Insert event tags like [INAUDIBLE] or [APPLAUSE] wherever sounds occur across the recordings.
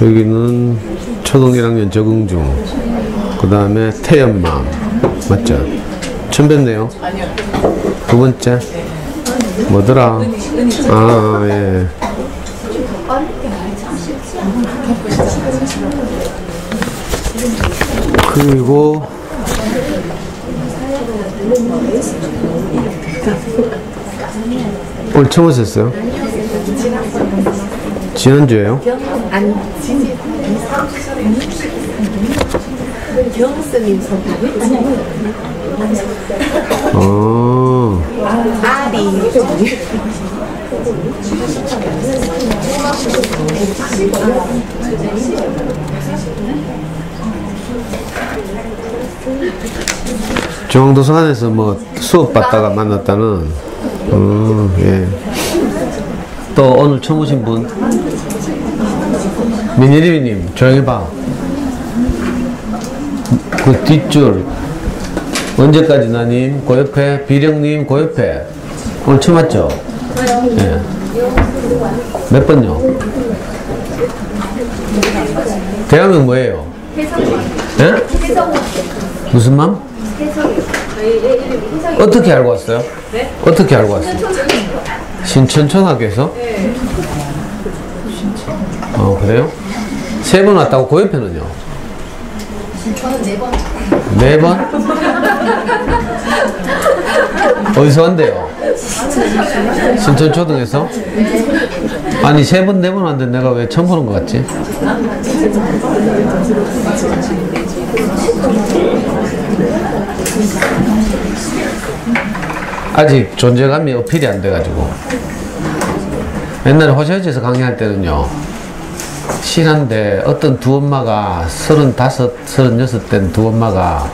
여기는 초등 1학년 적응 중. 그 다음에 태연맘. 맞죠? 처음 뵀네요. 두 번째. 뭐더라? 아, 예. 그리고 오늘 처음 오셨어요? 지난주에요? 아니, 경스님 선배. 어, 아리. 중앙도서관에서 뭐 수업 받다가 만났다는, 어, 예. 또 오늘 처음 오신 분? 민예리비님, 조용히 봐. 그 뒷줄, 언제까지 나님, 그 옆에, 비령님, 그 옆에. 오늘 처음 왔죠? 예. 몇 번요? 대학은 뭐예요? 예? 무슨 맘? 어떻게 알고 왔어요? 어떻게 알고 왔어요? 신천초등학교에서? 어, 그래요? 세 번 왔다고 그 옆에는요? 저는 네 번. 네 번? 어디서 왔대요? 신천 초등에서? 아니, 세 번, 네 번 왔는데 내가 왜 처음 보는 것 같지? 아직 존재감이 어필이 안 돼가지고. 옛날에 호시아지에서 강의할 때는요, 실한데 어떤 두 엄마가 서른다섯, 서른여섯 된 두 엄마가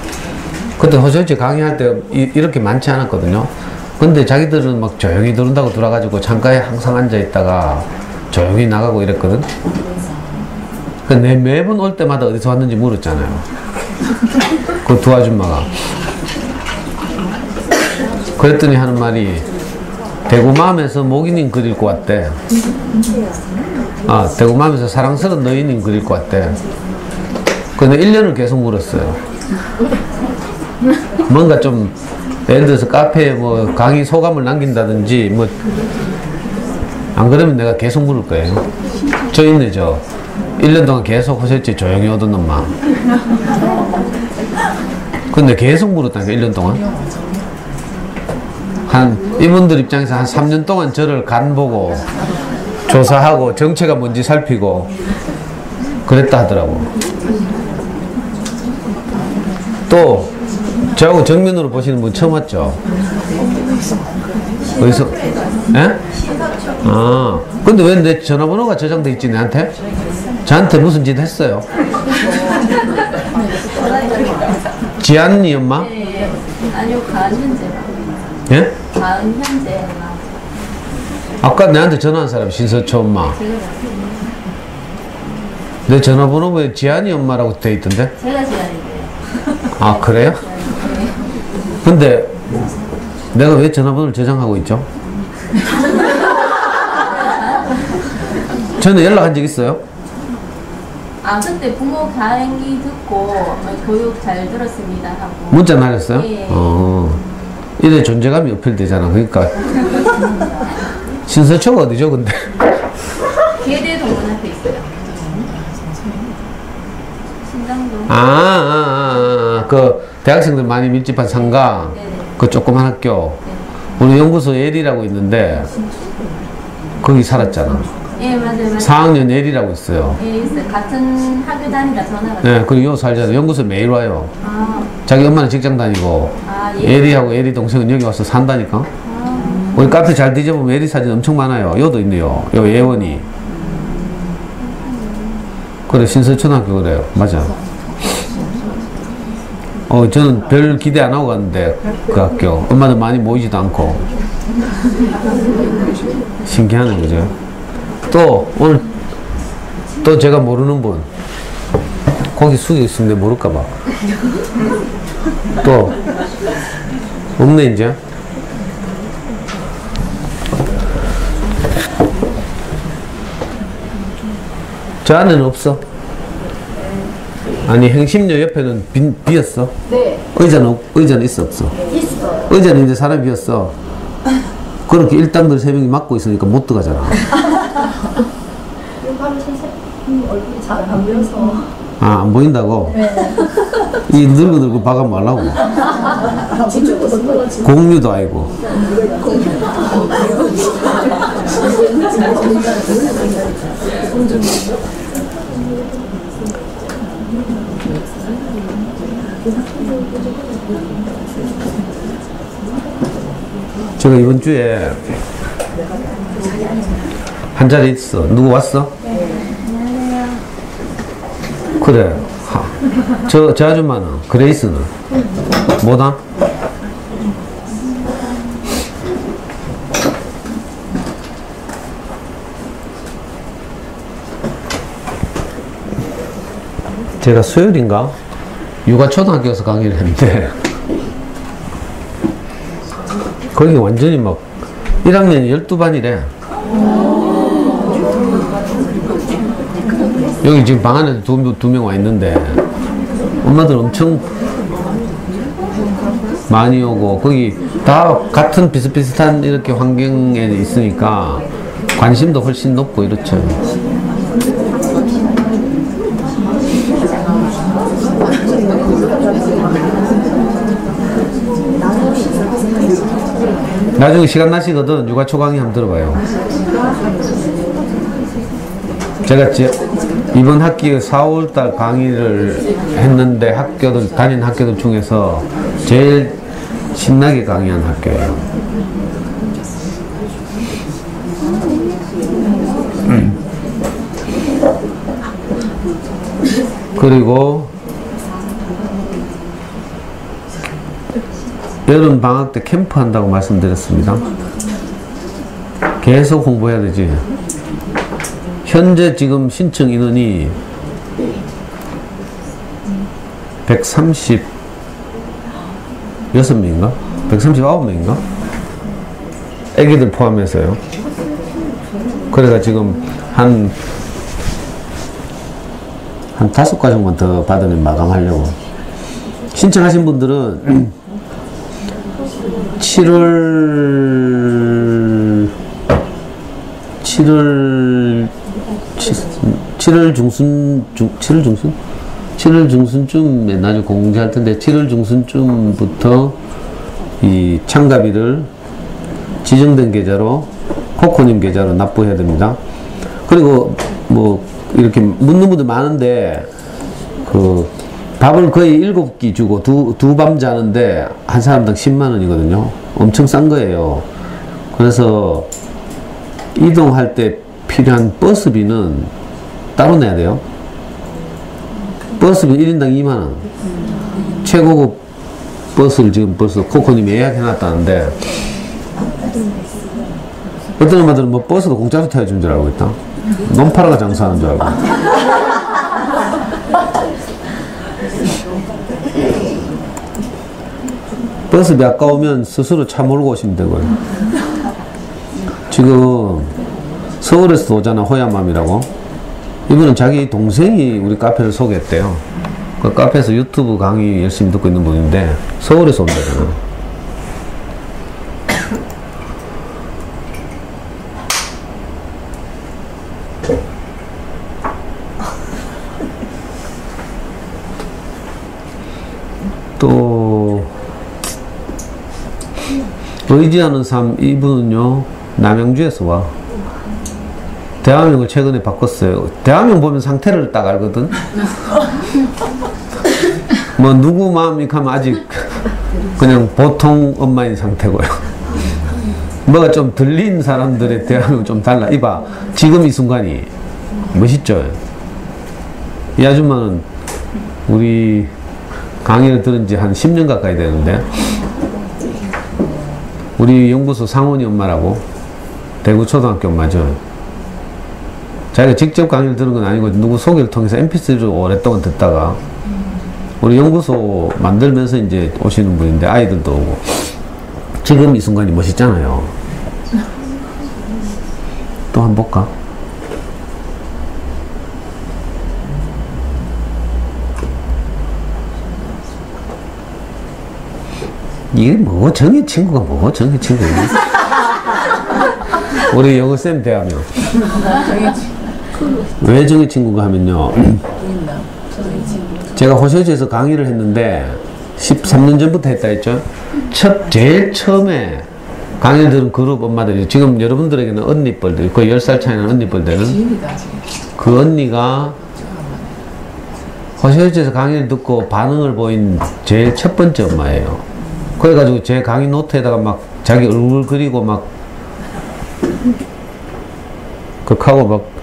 그때 호시아지 강의할 때 이, 이렇게 많지 않았거든요. 근데 자기들은 막 조용히 들은다고 들어가지고 창가에 항상 앉아 있다가 조용히 나가고 이랬거든. 근데 매번 올 때마다 어디서 왔는지 물었잖아요. 그 두 아줌마가. 그랬더니 하는 말이 대구마음에서 목이님 그릴 것 같대. 아, 대구마음에서 사랑스러운 너희님 그릴 것 같대. 근데 1년을 계속 물었어요. 뭔가 좀, 예를 들어서 카페에 뭐 강의 소감을 남긴다든지, 뭐, 안 그러면 내가 계속 물을 거예요. 저 있네, 저. 1년 동안 계속 하셨지, 조용히 오던 엄마. 근데 계속 물었다니까, 1년 동안. 한 이분들 입장에서 한 3년 동안 저를 간 보고 조사하고 정체가 뭔지 살피고 그랬다 하더라고. 또 저하고 정면으로 보시는 분 처음 왔죠? 어디서? 예? 아, 근데 왜 내 전화번호가 저장돼 있지 내한테? 저한테 무슨 짓 했어요? 지안이 엄마? 네. 아니요, 가은 현재. 예? 가은 현재. 아까 내한테 전화한 사람 신서초 엄마. 내 전화번호 왜 지안이 엄마라고 돼 있던데? 제가 지안인데요. 아 그래요? 근데 내가 왜 전화번호를 저장하고 있죠? 전에 연락한 적 있어요? 아, 그때 부모 강의 듣고 어, 교육 잘 들었습니다 하고. 문자 날렸어요? 예. 어. 이래 존재감이 어필되잖아. 그러니까 신서초가 어디죠, 근데? 계대 동문 앞에 있어요. 신당동. 아, 아, 아, 아, 그 대학생들 많이 밀집한 상가, 네네. 그 조그만 학교. 우리 연구소 L이라고 있는데 거기 살았잖아. 예, 맞아요, 맞아요. 4학년 L이라고 있어요. 예, 있어요. 같은 학교 다니다 전화가. 네, 그리고 요 살잖아. 연구소 매일 와요. 아, 자기 엄마는 직장 다니고 아, 예. L이하고 L이 동생은 여기 와서 산다니까. 아, 우리 카페 잘 뒤져보면 L이 사진 엄청 많아요. 요도 있네요. 요 예원이. 그래 신서초등학교 그래요. 맞아. 어 저는 별 기대 안 하고 갔는데 그 학교 엄마들 많이 모이지도 않고 신기하네 그죠? 또 오늘 또 제가 모르는 분 거기 숙여 있으면 모를까봐 또 없네 이제 저 안에는 없어? 아니 행심녀 옆에는 빈, 비었어? 네. 의자는 없- 의자는 있어 없어? 있어요. 의자는 이제 사람이 비었어. 그렇게 일당들 세 명이 막고 있으니까 못 들어가잖아. [LAUGHS] 요가를 선생님 얼굴이 잘 안 보여서. 아, 안 보인다고? 네. 이 늙어 늙어 봐가 말라고. 공유도 아니고. 제가 이번 주에 한 자리 있어. 누구 왔어? 그래. 하. 저, 저 아줌마는? 그레이스는? 뭐다? 제가 수요일인가? 육아초등학교에서 강의를 했는데, 거기 완전히 막, 1학년이 12반이래. 여기 지금 방 안에 두, 두명와 있는데, 엄마들 엄청 많이 오고, 거기 다 같은 비슷비슷한 이렇게 환경에 있으니까, 관심도 훨씬 높고 이렇죠. 나중에 시간 나시거든 육아 초 강의 한번 들어봐요. 제가 제, 이번 학기에 4월달 강의를 했는데 학교들 다닌 학교들 중에서 제일 신나게 강의한 학교예요. 음. 그리고 여름 방학 때 캠프 한다고 말씀드렸습니다. 계속 공부해야 되지. 현재 지금 신청 인원이 136명인가? 139명인가? 애기들 포함해서요. 그래가 지금 한, 한 다섯 과정만 더 받으면 마감하려고. 신청하신 분들은 7월 7월 7월 중순 중 7월 중순 7월 중순쯤에 나중에 공지할 텐데 7월 중순쯤부터 이 참가비를 지정된 계좌로 코코님 계좌로 납부해야 됩니다. 그리고 뭐 이렇게 묻는 분들 많은데 그 밥을 거의 일곱 끼 주고 두, 두 밤 자는데 한 사람당 10만 원이거든요. 엄청 싼 거예요. 그래서 이동할 때 필요한 버스비는 따로 내야 돼요. 버스비 1인당 2만 원. 최고급 버스를 지금 벌써 코코님이 예약해 놨다는데 어떤 엄마들은 뭐 버스도 공짜로 태워준 줄 알고 있다. 논파라가 장사하는 줄 알고. 버스비 아까우면 스스로 차 몰고 오시면 되고요. 지금 서울에서 오잖아 호야맘이라고. 이분은 자기 동생이 우리 카페를 소개했대요. 그 카페에서 유튜브 강의 열심히 듣고 있는 분인데 서울에서 온다잖아. [LAUGHS] 또 의지하는 삶 이분은요 남양주에서 와 대화명을 최근에 바꿨어요. 대화명 보면 상태를 딱 알거든. 뭐 누구 마음이 가면 아직 그냥 보통 엄마인 상태고요. 뭐가 좀 들린 사람들의 대화명 좀 달라. 이봐 지금 이 순간이 멋있죠? 이 아줌마는 우리 강의를 들은 지 한 10년 가까이 되는데 우리 연구소 상원이 엄마라고 대구 초등학교 엄마죠. 자기가 직접 강의를 들은 건 아니고 누구 소개를 통해서 mp3로 오랫동안 듣다가 우리 연구소 만들면서 이제 오시는 분인데 아이들도 오고. 지금 이 순간이 멋있잖아요. 또 한 번 볼까? 이게 뭐 정의 친구가 뭐 정의 친구 우리 영어쌤 대하면. 정의 친구. 가 하면요 제가 호셔지에서 강의를 했는데 13년 전부터 했다 했죠 첫 제일 처음에 강의를 들은 그룹 엄마들이 지금 여러분들에게는 언니뻘들 거의 10살 차이 나는 언니뻘들은. 그 언니가 호시호지에서 강의를 듣고 반응을 보인 제일 첫 번째 엄마예요. 그래가지고 제 강의 노트에다가 막 자기 얼굴 그리고 막 극하고 막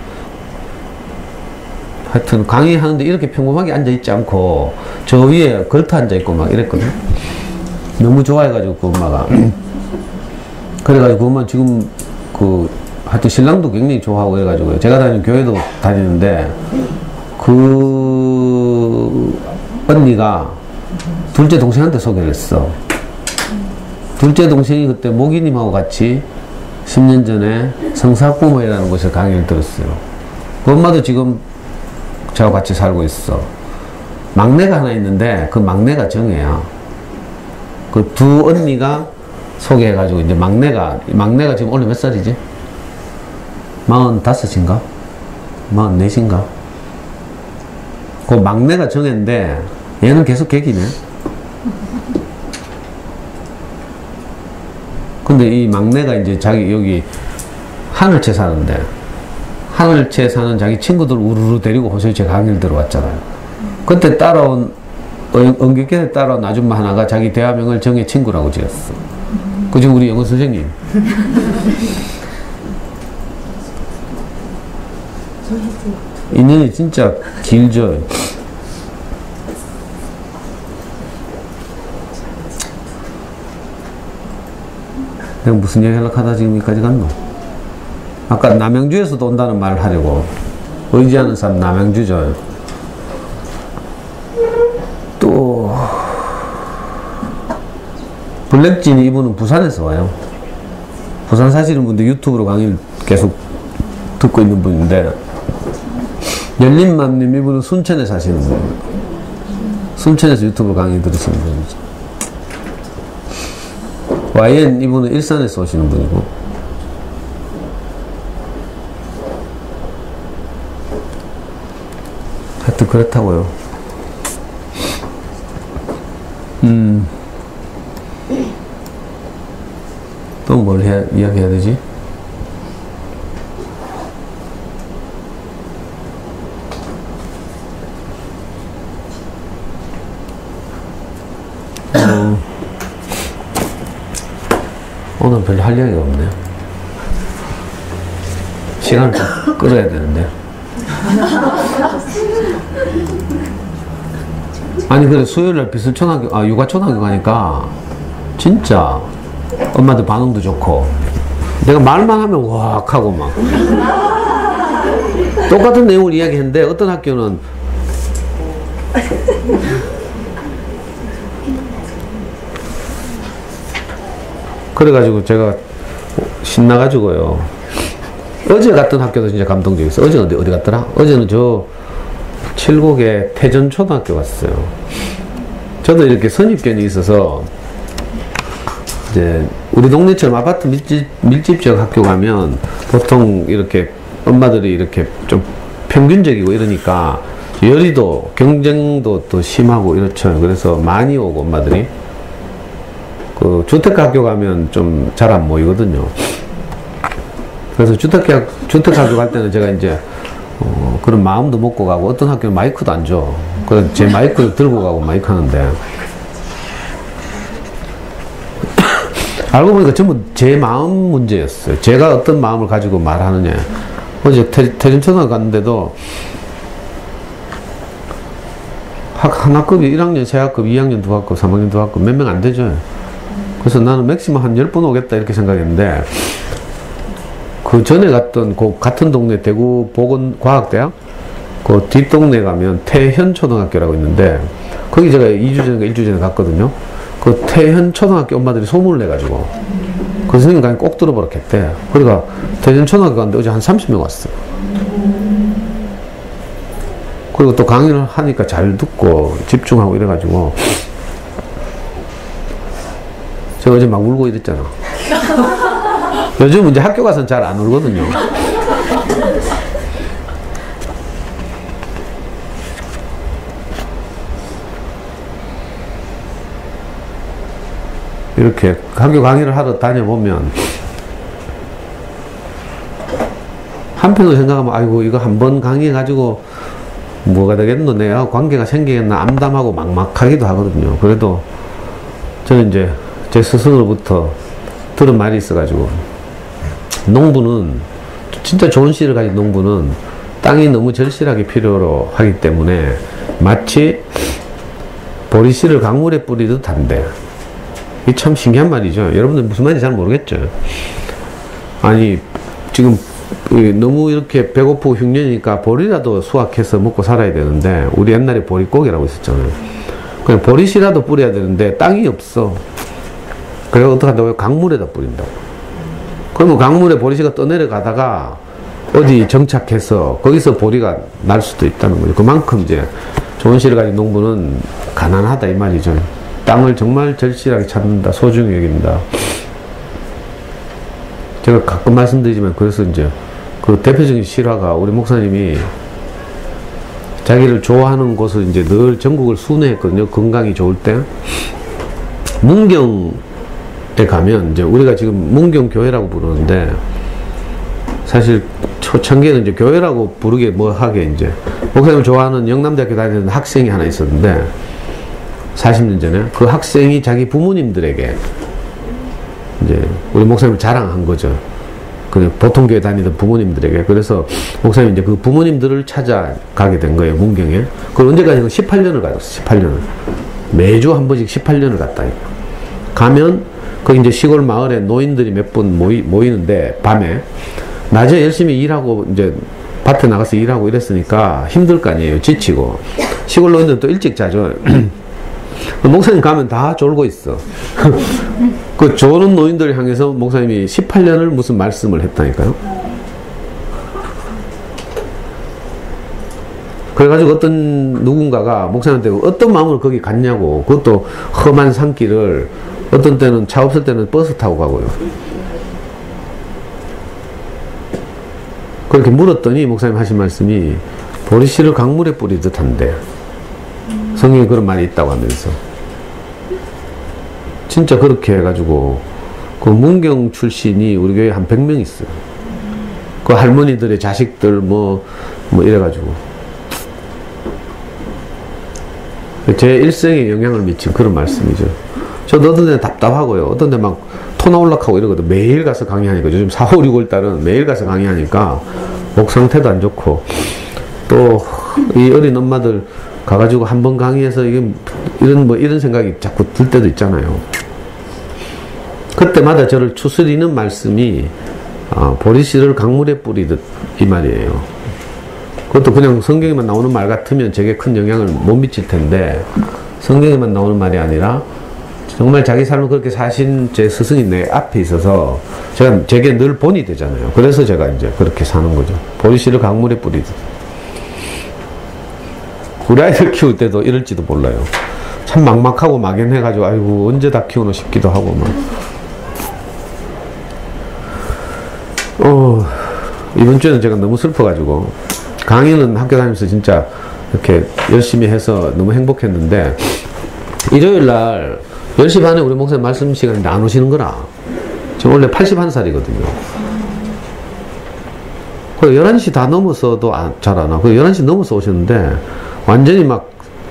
하여튼 강의하는데 이렇게 평범하게 앉아있지 않고 저 위에 걸터 앉아있고 막 이랬거든. 너무 좋아해가지고 그 엄마가. [CLEARS THROAT] 그래가지고 그 엄마 지금 그 하여튼 신랑도 굉장히 좋아하고 그래가지고 제가 다니는 교회도 다니는데 그 언니가 둘째 동생한테 소개를 했어. 둘째 동생이 그때 모기님하고 같이 10년 전에 성사학부모회라는 곳에 강의를 들었어요. 그 엄마도 지금 저하고 같이 살고 있어. 막내가 하나 있는데 그 막내가 정혜야. 그 두 언니가 소개해가지고 이제 막내가 막내가 지금 올해 몇 살이지? 마흔 다섯인가? 마흔 넷인가? 그 막내가 정혜인데 얘는 계속 객이네. 근데 이 막내가 이제 자기 여기 하늘채 사는데 하늘채 사는 자기 친구들 우르르 데리고 호수이체 강의를 들어왔잖아요. 그때 따라온 어- 엄격하게 따라온 아줌마 하나가 자기 대화명을 정의 친구라고 지었어. 그지 우리 영어 선생님. 인연이 진짜 길죠. 내가 무슨 얘기 하려고 하다 지금 여기까지 갔노? 아까 남양주에서도 온다는 말을 하려고 의지하는 사람 남양주죠. 또 블랙진 이분은 부산에서 와요. 부산 사시는 분들 유튜브로 강의를 계속 듣고 있는 분인데 열린맘님 이분은 순천에 사시는 분이에요. 순천에서 유튜브 강의 들으시는 분이죠. YN 이분은 일산에서 오시는 분이고 하여튼 그렇다고요. 음. 또 뭘 해야, 이야기해야 되지? 어, 오늘 별로 할 이야기가 없네요. 시간을 좀 끌어야 되는데. [LAUGHS] 아니, 그래, 수요일 날 비슬 초등학교, 아, 육아 초등학교 가니까, 진짜, 엄마들 반응도 좋고, 내가 말만 하면 왁 하고 막. 똑같은 내용을 이야기했는데, 어떤 학교는, 그래가지고 제가 신나가지고요. 어제 갔던 학교도 진짜 감동적이었어. 어제 어디, 어디 갔더라? 어제는 저 칠곡에 태전초등학교 갔어요. 저도 이렇게 선입견이 있어서 이제 우리 동네처럼 아파트 밀집, 밀집 지역 학교 가면 보통 이렇게 엄마들이 이렇게 좀 평균적이고 이러니까 열의도 경쟁도 또 심하고 이렇죠. 그래서 많이 오고 엄마들이 그 주택학교 가면 좀 잘 안 모이거든요. 그래서 주택학 주택 학교 갈 때는 제가 이제 어, 그런 마음도 먹고 가고 어떤 학교는 마이크도 안 줘. 그래서 제 마이크를 들고 가고 마이크 하는데 알고 보니까 전부 제 마음 문제였어요. 제가 어떤 마음을 가지고 말하느냐. 어제 태, 태준초등학교 갔는데도 학, 하나급이 1학년, 세학급, 2학년, 두 학급, 3학년, 두 학급 몇 명 안 되죠. 그래서 나는 맥시멈 한 10분 오겠다 이렇게 생각했는데 그 전에 갔던 그 같은 동네 대구 보건과학대학 그 뒷동네 가면 태현 초등학교라고 있는데 거기 제가 2주 전인가 1주 전에 갔거든요. 그 태현 초등학교 엄마들이 소문을 내가지고 그 선생님 강의 꼭 들어보라 했대. 그러니까 태현 초등학교 갔는데 어제 한 30명 왔어요. 그리고 또 강의를 하니까 잘 듣고 집중하고 이래가지고 저 어제 막 울고 이랬잖아. [LAUGHS] 요즘 이제 학교 가서는 잘 안 울거든요. 이렇게 학교 강의를 하러 다녀보면 한편으로 생각하면 아이고 이거 한 번 강의해 가지고 뭐가 되겠노? 내가 관계가 생기겠나? 암담하고 막막하기도 하거든요. 그래도 저는 이제 제 스승으로부터 들은 말이 있어가지고 농부는 진짜 좋은 씨를 가진 농부는 땅이 너무 절실하게 필요로 하기 때문에 마치 보리씨를 강물에 뿌리듯 한데 이게 참 신기한 말이죠. 여러분들 무슨 말인지 잘 모르겠죠. 아니 지금 이 너무 이렇게 배고프고 흉년이니까 보리라도 수확해서 먹고 살아야 되는데 우리 옛날에 보리고기라고 있었잖아요. 그냥 보리씨라도 뿌려야 되는데 땅이 없어. 그래서 어떡한다고요? 강물에다 뿌린다고. 그러면 강물에 보리씨가 떠내려가다가 어디 정착해서 거기서 보리가 날 수도 있다는 거죠. 그만큼 이제 좋은 씨를 가진 농부는 가난하다 이 말이죠. 땅을 정말 절실하게 찾는다, 소중히 여긴다. 제가 가끔 말씀드리지만 그래서 이제 그 대표적인 실화가 우리 목사님이 자기를 좋아하는 곳을 이제 늘 전국을 순회했거든요. 건강이 좋을 때. 문경에 가면 이제 우리가 지금 문경 교회라고 부르는데 사실 초창기에는 이제 교회라고 부르게 뭐 하게 이제 목사님 좋아하는 영남대학교 다니는 학생이 하나 있었는데 40년 전에 그 학생이 자기 부모님들에게 이제 우리 목사님을 자랑한 거죠. 그 보통 교회 다니던 부모님들에게 그래서 목사님 이제 그 부모님들을 찾아가게 된 거예요 문경에. 그 언제까지 18년을 가졌어. 18년을 매주 한 번씩 18년을 갔다. 가면 그 이제 시골 마을에 노인들이 몇 분 모이, 모이는데 밤에 낮에 열심히 일하고 이제 밭에 나가서 일하고 이랬으니까 힘들 거 아니에요. 지치고 시골 노인들은 또 일찍 자죠. [CLEARS THROAT] 목사님 가면 다 졸고 있어. [LAUGHS] 그 조는 노인들을 향해서 목사님이 18년을 무슨 말씀을 했다니까요. 그래가지고 어떤 누군가가 목사님한테 어떤 마음으로 거기 갔냐고 그것도 험한 산길을 어떤 때는 차 없을 때는 버스 타고 가고요. 그렇게 물었더니 목사님 하신 말씀이 보리씨를 강물에 뿌리듯 한데 성경에 그런 말이 있다고 하면서 진짜 그렇게 해가지고 그 문경 출신이 우리 교회에 한 100명 있어요. 그 할머니들의 자식들 뭐, 뭐 이래가지고. 제 일생에 영향을 미친 그런 말씀이죠. 저도 어떤 데 답답하고요. 어떤 데 막 토나 올락하고 이러거든. 매일 가서 강의하니까. 요즘 4, 5, 6월 달은 매일 가서 강의하니까 목 상태도 안 좋고 또 이 어린 엄마들 가가지고 한 번 강의해서 이게 이런 뭐 이런 생각이 자꾸 들 때도 있잖아요. 그때마다 저를 추스리는 말씀이 어, 보리씨를 강물에 뿌리듯 이 말이에요. 그것도 그냥 성경에만 나오는 말 같으면 제게 큰 영향을 못 미칠 텐데 성경에만 나오는 말이 아니라 정말 자기 삶을 그렇게 사신 제 스승이 내 앞에 있어서 제가 제게 늘 본이 되잖아요. 그래서 제가 이제 그렇게 사는 거죠. 보리씨를 강물에 뿌리듯. 우리 아이들 키울 때도 이럴지도 몰라요. 참 막막하고 막연해가지고 아이고 언제 다 키우노 싶기도 하고 막. 어 이번 주에는 제가 너무 슬퍼가지고 강의는 학교 다니면서 진짜 이렇게 열심히 해서 너무 행복했는데 일요일 날 10시 반에 우리 목사님 말씀 시간인데 안 오시는 거라. 저 원래 81살이거든요. 그 11시 다 넘어서도 잘 안 와. 그 11시 넘어서 오셨는데 완전히 막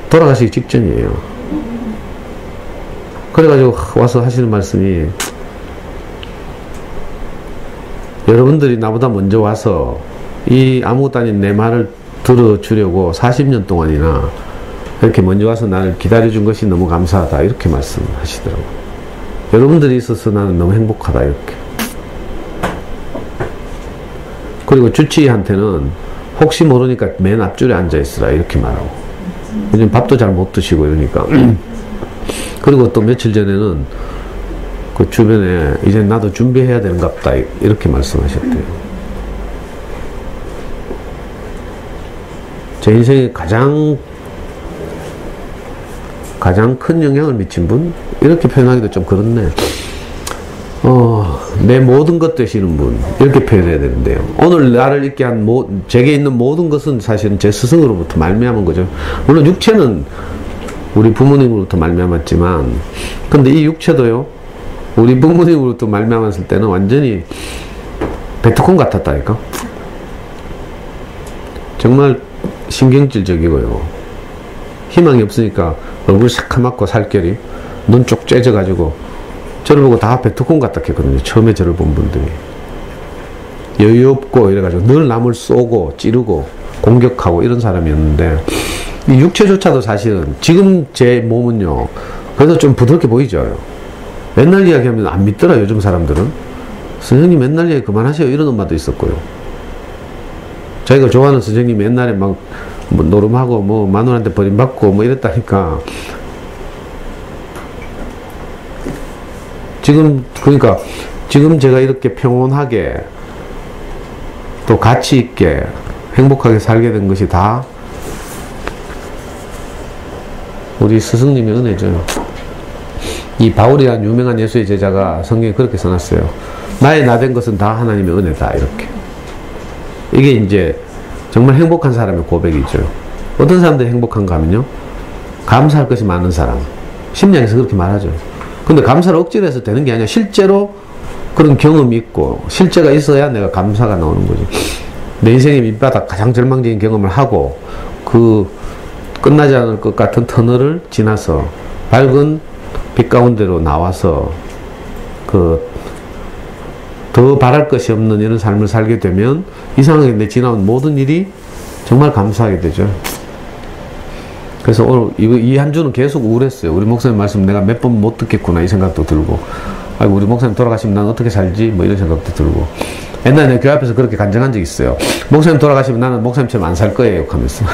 돌아가시기 직전이에요. 그래가지고 와서 하시는 말씀이 여러분들이 나보다 먼저 와서 이 아무것도 아닌 내 말을 들어주려고 40년 동안이나 이렇게 먼저 와서 나를 기다려준 것이 너무 감사하다. 이렇게 말씀하시더라고요. 여러분들이 있어서 나는 너무 행복하다. 이렇게. 그리고 주치의한테는 혹시 모르니까 맨 앞줄에 앉아 있으라. 이렇게 말하고. 요즘 밥도 잘 못 드시고 이러니까. [CLEARS THROAT] 그리고 또 며칠 전에는 그 주변에 이제 나도 준비해야 되는갑다. 이렇게 말씀하셨대요. 제 인생에 가장 가장 큰 영향을 미친 분? 이렇게 표현하기도 좀 그렇네. 어, 내 모든 것 되시는 분 이렇게 표현해야 되는데요. 오늘 나를 있게 한 모, 제게 있는 모든 것은 사실은 제 스승으로부터 말미암은 거죠. 물론 육체는 우리 부모님으로부터 말미암았지만, 근데 이 육체도요. 우리 부모님으로부터 말미암았을 때는 완전히 베트콩 같았다니까. 정말 신경질적이고요. 희망이 없으니까 얼굴 새카맣고 살결이 눈 쪽 째져가지고 저를 보고 다 베트콩 같다 했거든요. 처음에 저를 본 분들이. 여유 없고 이래가지고 늘 남을 쏘고 찌르고 공격하고 이런 사람이었는데 이 육체조차도 사실은 지금 제 몸은요. 그래서 좀 부드럽게 보이죠. 맨날 이야기하면 안 믿더라 요즘 사람들은. 선생님 맨날 얘기 그만하세요 이런 엄마도 있었고요. 자기가 좋아하는 선생님이 옛날에 막 뭐 노름하고 뭐 마누라한테 버림받고 뭐 이랬다니까 지금 그러니까 지금 제가 이렇게 평온하게 또 가치 있게 행복하게 살게 된 것이 다 우리 스승님의 은혜죠. 이 바울이란 유명한 예수의 제자가 성경에 그렇게 써놨어요. 나의 나 된 것은 다 하나님의 은혜다 이렇게. 이게 이제 정말 행복한 사람의 고백이죠. 어떤 사람들이 행복한가 하면요. 감사할 것이 많은 사람. 심리학에서 그렇게 말하죠. 근데 감사를 억지로 해서 되는 게 아니라 실제로 그런 경험이 있고 실제가 있어야 내가 감사가 나오는 거지. 내 인생의 밑바닥 가장 절망적인 경험을 하고 그 끝나지 않을 것 같은 터널을 지나서 밝은 빛 가운데로 나와서 그 더 바랄 것이 없는 이런 삶을 살게 되면 이상하게 내 지나온 모든 일이 정말 감사하게 되죠. 그래서 오늘 이 한 주는 계속 우울했어요. 우리 목사님 말씀 내가 몇 번 못 듣겠구나 이 생각도 들고, 아이고 우리 목사님 돌아가시면 난 어떻게 살지 뭐 이런 생각도 들고. 옛날에 내 교회 앞에서 그렇게 간증한 적 있어요. 목사님 돌아가시면 나는 목사님처럼 안 살 거예요 하면서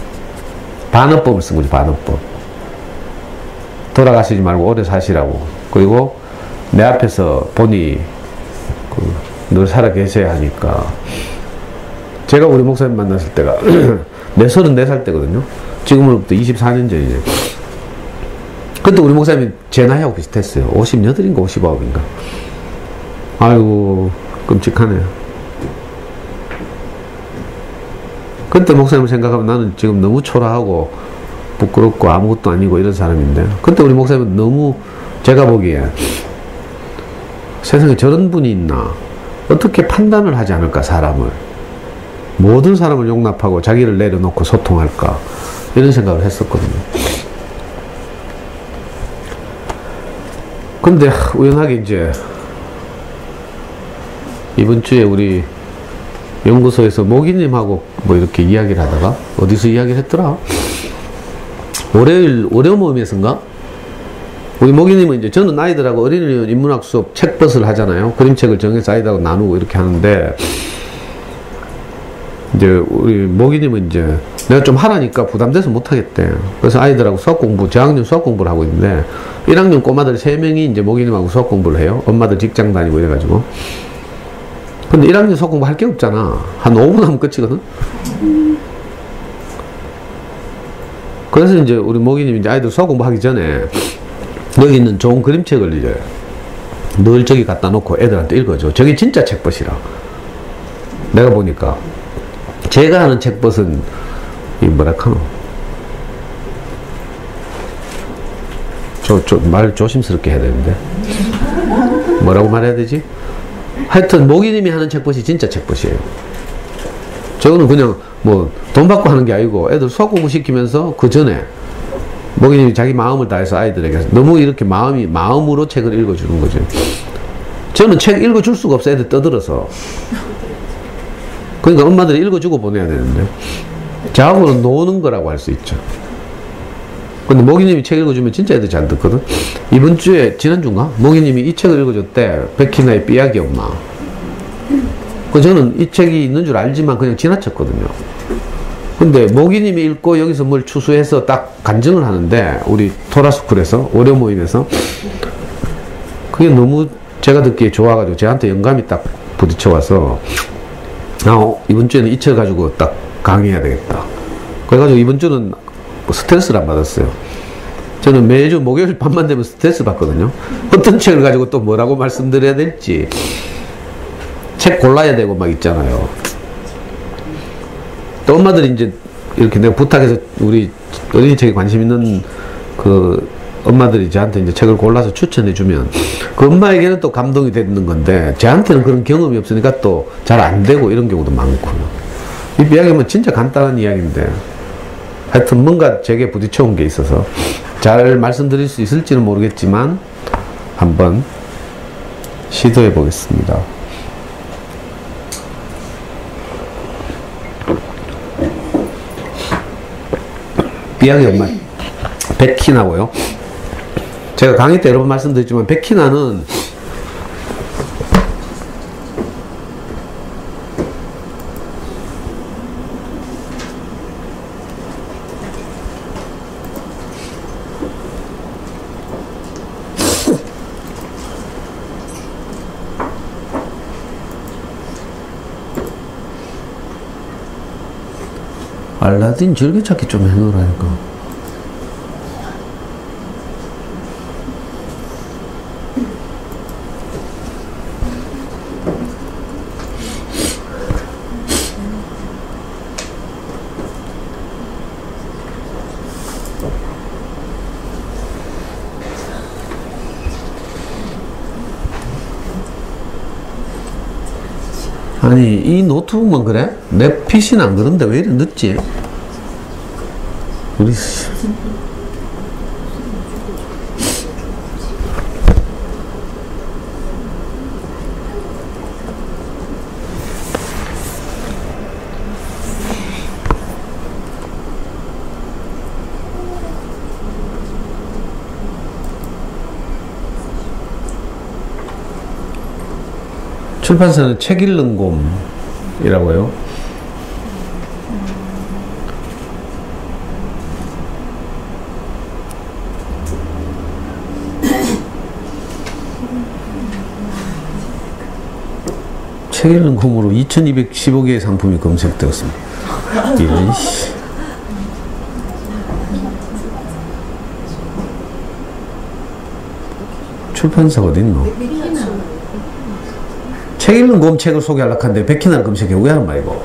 [LAUGHS] 반어법을 쓴 거죠 반어법. 돌아가시지 말고 오래 사시라고. 그리고 내 앞에서 보니 그늘 살아 계셔야 하니까. 제가 우리 목사님 만났을 때가 [CLEARS THROAT] 내 34살 때거든요. 지금으로부터 24년 전이죠. 그때 우리 목사님이 제 나이하고 비슷했어요. 58인가 59인가. 아이고, 끔찍하네요. 그때 목사님을 생각하면 나는 지금 너무 초라하고 부끄럽고 아무것도 아니고 이런 사람인데 그때 우리 목사님은 너무 제가 보기에 세상에 저런 분이 있나 어떻게 판단을 하지 않을까 사람을 모든 사람을 용납하고 자기를 내려놓고 소통할까 이런 생각을 했었거든요. 근데 우연하게 이제 이번 주에 우리 연구소에서 모기님하고 뭐 이렇게 이야기를 하다가 어디서 이야기를 했더라? 월요일 월요 모임에서인가? 우리 모기님은 이제 저는 아이들하고 어린이 인문학 수업 책벗을 하잖아요. 그림책을 정해서 아이들하고 나누고 이렇게 하는데 이제 우리 모기님은 이제 내가 좀 하라니까 부담돼서 못하겠대. 그래서 아이들하고 수학 공부, 저학년 수학 공부를 하고 있는데 1학년 꼬마들 3명이 이제 모기님하고 수학 공부를 해요. 엄마들 직장 다니고 이래가지고. 근데 1학년 수학 공부 할 게 없잖아. 한 5분 하면 끝이거든. 그래서 이제 우리 모기님이 이제 아이들 수학 공부하기 전에 여기 있는 좋은 그림책을 이제 늘 저기 갖다 놓고 애들한테 읽어줘. 저게 진짜 책벗이라. 내가 보니까. 제가 하는 책벗은 이 뭐라 카노 저, 저, 말 조심스럽게 해야 되는데. 뭐라고 말해야 되지? 하여튼 모기님이 하는 책벗이 진짜 책벗이에요. 저거는 그냥 뭐 돈 받고 하는 게 아니고 애들 수학 공부 시키면서 그 전에 모기님이 자기 마음을 다해서 아이들에게 너무 이렇게 마음이 마음으로 책을 읽어주는 거죠. 저는 책 읽어줄 수가 없어 애들 떠들어서 그러니까 엄마들이 읽어주고 보내야 되는데 저하고는 노는 거라고 할 수 있죠. 근데 모기님이 책 읽어주면 진짜 애들 잘 듣거든. 이번 주에 지난주인가 모기님이 이 책을 읽어줬대. 백희나의 삐약이 엄마. 그 저는 이 책이 있는 줄 알지만 그냥 지나쳤거든요. 근데 모기님이 읽고 여기서 뭘 추수해서 딱 간증을 하는데 우리 토라스쿨에서 월요 모임에서 그게 너무 제가 듣기에 좋아가지고 저한테 영감이 딱 부딪혀 와서 아, 이번 주에는 이책 가지고 딱 강의해야 되겠다. 그래가지고 이번 주는 뭐 스트레스를 안 받았어요. 저는 매주 목요일 밤만 되면 스트레스 받거든요. 어떤 책을 가지고 또 뭐라고 말씀드려야 될지. 책 골라야 되고 막 있잖아요. 또 엄마들이 이제 이렇게 내가 부탁해서 우리 어린이 책에 관심 있는 그 엄마들이 저한테 이제 책을 골라서 추천해 주면 그 엄마에게는 또 감동이 되는 건데 저한테는 그런 경험이 없으니까 또 잘 안 되고 이런 경우도 많고요. 이 이야기는 진짜 간단한 이야기인데 하여튼 뭔가 제게 부딪혀온 게 있어서 잘 말씀드릴 수 있을지는 모르겠지만 한번 시도해 보겠습니다. 삐약이 엄마 백희나고요. 제가 강의 때 여러 번 말씀드렸지만 백희나는 알라딘 즐겨찾기 좀 해놓으라니까. 아니 이 노트북만 그래? 내 PC는 안 그런데 왜 이리 늦지? 우리 씨. 출판사는 책 읽는 곰 이라고요. 책 읽는 곰으로 2215개의 상품이 검색되었습니다. 이런 씨. 출판사가 어딨노? 책 읽는 곰 책을 소개하려고 하는데 백희나를 검색해 왜 하는 말이고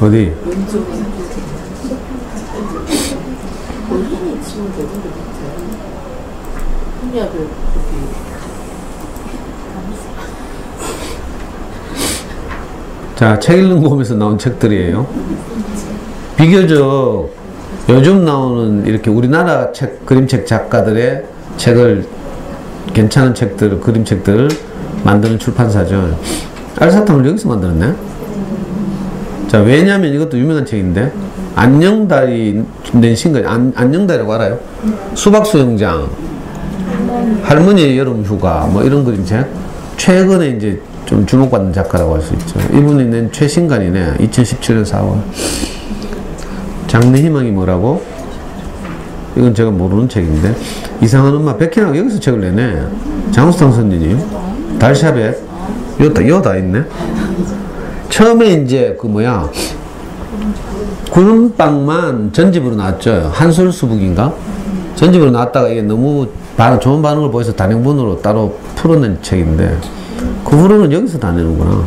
어디? 자, 책 읽는 곰에서 나온 책들이에요. 비교적 요즘 나오는 이렇게 우리나라 책, 그림책 작가들의 책을 괜찮은 책들, 그림책들을 만드는 출판사죠. 알사탕을 여기서 만들었네. 자, 왜냐면 이것도 유명한 책인데 안녕달이 낸 신간 안, 안녕달이라고 알아요? 수박 수영장, 할머니의 여름 휴가 뭐 이런 그림책. 최근에 이제 좀 주목받는 작가라고 할 수 있죠. 이분이 낸 최신간이네. 2017년 4월. 장래 희망이 뭐라고? 이건 제가 모르는 책인데 이상한 엄마 백희랑 여기서 책을 내네. 장수탕 선생님 달샤벳 여다 여다 있네. 처음에 이제 그 뭐야 구름빵만 전집으로 나왔죠. 한솔수북인가? 전집으로 나왔다가 이게 너무 반, 좋은 반응을 보여서 단행본으로 따로 풀어낸 책인데 그 후로는 여기서 다 내는구나.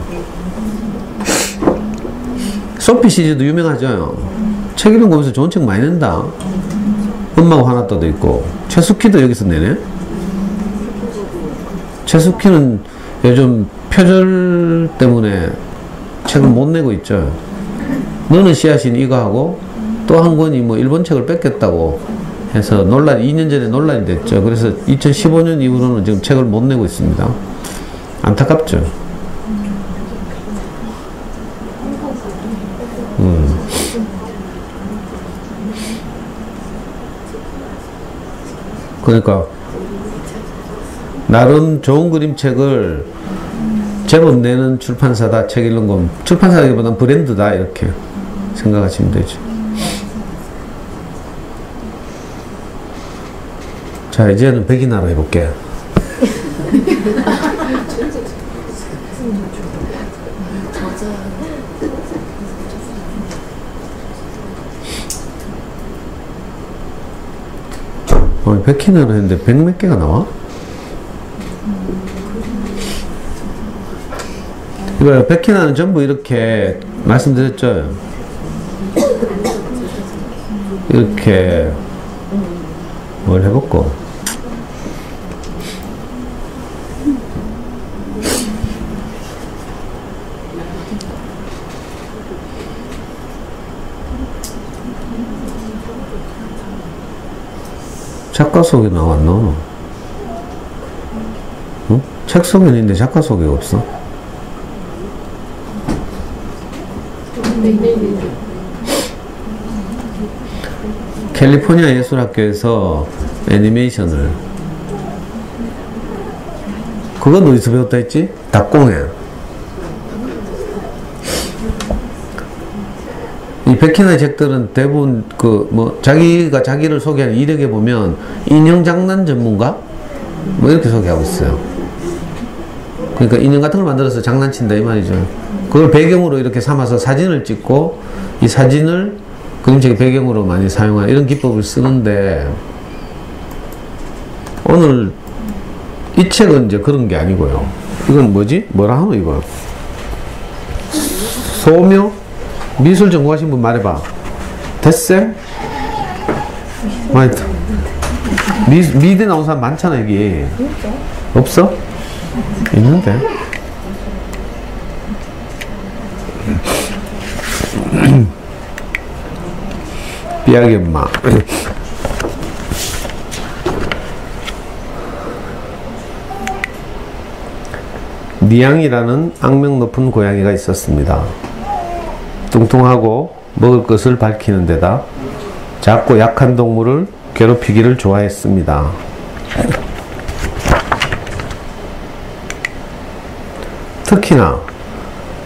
소피 시리즈도 유명하죠. 책 읽는 거면서 좋은 책 많이 낸다. 엄마가 화났다도 있고 최숙희도 여기서 내네. 최숙희는 요즘 표절 때문에 책을 못 내고 있죠. 너는 씨앗인 이거 하고 또 한 권이 뭐 일본 책을 뺏겼다고 해서 논란 2년 전에 논란이 됐죠. 그래서 2015년 이후로는 지금 책을 못 내고 있습니다. 안타깝죠. 그러니까 나름 좋은 그림책을 제법 내는 출판사다 책 읽는 건 출판사기보다는 브랜드다 이렇게 생각하시면 되죠. 자 이제는 백이나로 해볼게 어, 100키는 했는데 100 몇 개가 나와? 이거요, 백키나는 전부 이렇게 말씀드렸죠. 이렇게 뭘 해볼까? 작가 속에 나왔나? 응? 책 속에는 있는데 작가 속에 없어? 캘리포니아 예술학교에서 애니메이션을 그건 어디서 배웠다 했지? 닭공예 백희나 책들은 대부분 그 뭐 자기가 자기를 소개하는 이력에 보면 인형 장난 전문가 뭐 이렇게 소개하고 있어요. 그러니까 인형 같은 걸 만들어서 장난친다 이 말이죠. 그걸 배경으로 이렇게 삼아서 사진을 찍고 이 사진을 그림책의 배경으로 많이 사용하는 이런 기법을 쓰는데 오늘 이 책은 이제 그런 게 아니고요. 이건 뭐지? 뭐라 하노 이거? 소묘? 미술 전공하신 분 말해봐. 됐쌤? 많이 미, 미대 나온 사람 많잖아 여기. 없어? 있는데. [CLEARS THROAT] 삐약이 엄마. [CLEARS THROAT] 니양이라는 악명 높은 고양이가 있었습니다. 뚱뚱하고 먹을 것을 밝히는 데다 작고 약한 동물을 괴롭히기를 좋아했습니다. 특히나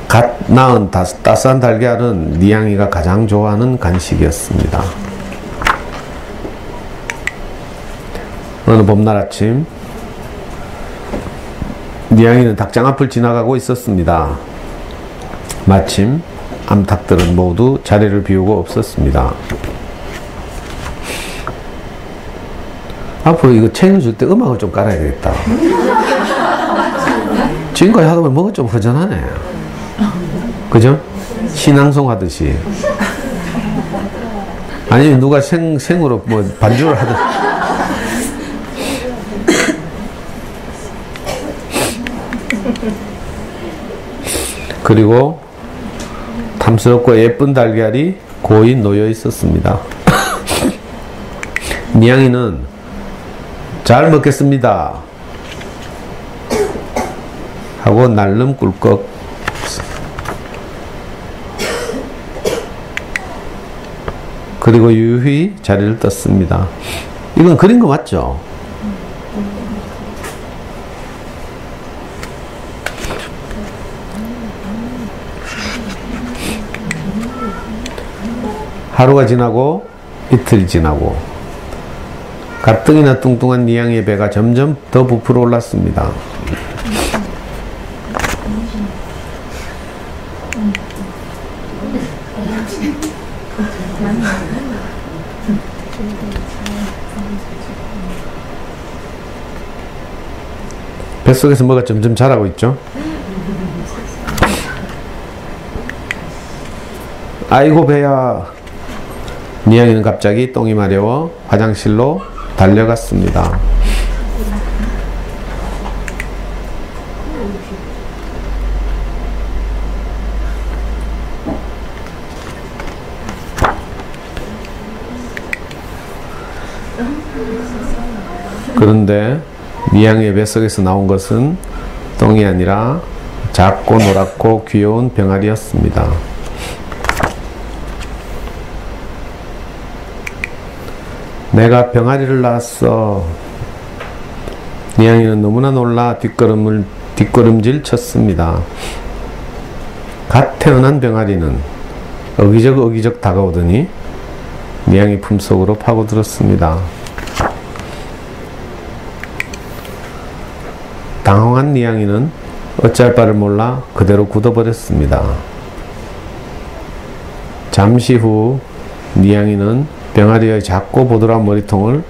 갓 낳은 따, 따스한 달걀은 니양이가 가장 좋아하는 간식이었습니다. 어느 봄날 아침 니양이는 닭장 앞을 지나가고 있었습니다. 마침 암탉들은 모두 자리를 비우고 없었습니다. 앞으로 이거 책을 줄때 음악을 좀 깔아야 되겠다. 지금까지 하다 보면 뭔가 좀 허전하네. 그죠? 신앙송 하듯이. 아니면 누가 생, 생으로 뭐 반주를 하듯. 그리고 탐스럽고 예쁜 달걀이 고이 놓여 있었습니다. [LAUGHS] 니양이는 잘 먹겠습니다. 하고 날름 꿀꺽 그리고 유유히 자리를 떴습니다. 이건 그린 거 맞죠? 하루가 지나고 이틀이 지나고 가뜩이나 뚱뚱한 니양의 배가 점점 더 부풀어 올랐습니다. 뱃속에서 뭐가 점점 자라고 있죠? 아이고 배야 니양이는 갑자기 똥이 마려워 화장실로 달려갔습니다. 그런데 니양의 뱃속에서 나온 것은 똥이 아니라 작고 노랗고 귀여운 병아리였습니다. 내가 병아리를 낳았어. 니양이는 너무나 놀라 뒷걸음을 뒷걸음질 쳤습니다. 갓 태어난 병아리는 어기적 어기적 다가오더니 니양이 품속으로 파고들었습니다. 당황한 니양이는 어찌할 바를 몰라 그대로 굳어버렸습니다. 잠시 후 니양이는 병아리의 작고 보드라운 머리통을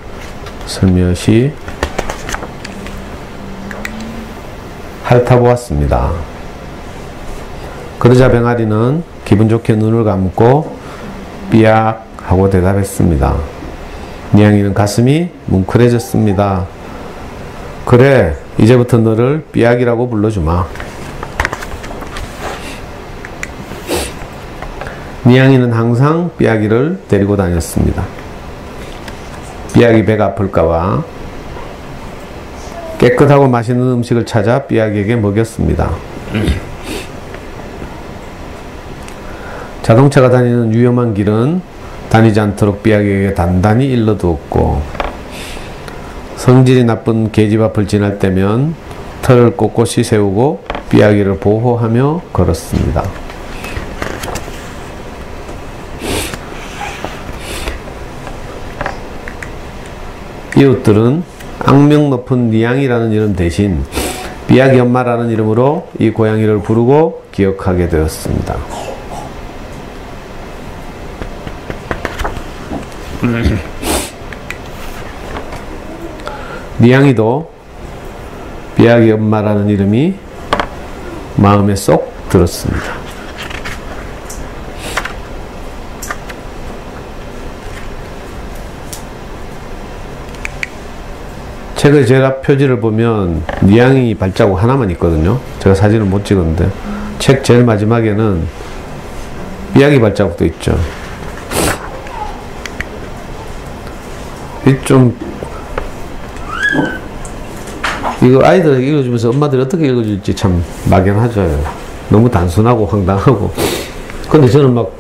슬며시 핥아보았습니다. 그러자 병아리는 기분 좋게 눈을 감고 삐약 하고 대답했습니다. 니양이는 가슴이 뭉클해졌습니다. 그래, 이제부터 너를 삐약이라고 불러주마. 니양이는 항상 삐약이를 데리고 다녔습니다. 삐약이 배가 아플까봐 깨끗하고 맛있는 음식을 찾아 삐약에게 먹였습니다. 자동차가 다니는 위험한 길은 다니지 않도록 삐약에게 단단히 일러두었고 성질이 나쁜 계집 앞을 지날 때면 털을 꼿꼿이 세우고 삐약이를 보호하며 걸었습니다. 이웃들은 악명 높은 니양이라는 이름 대신 삐약이 엄마라는 이름으로 이 고양이를 부르고 기억하게 되었습니다. 니양이도 삐약이 엄마라는 이름이 마음에 쏙 들었습니다. 책의 앞 표지를 보면 니양이 발자국 하나만 있거든요. 제가 사진을 못 찍었는데 책 제일 마지막에는 삐약이 발자국도 있죠. 이좀 이거 아이들에게 읽어주면서 엄마들이 어떻게 읽어줄지 참 막연하죠. 너무 단순하고 황당하고. 근데 저는 막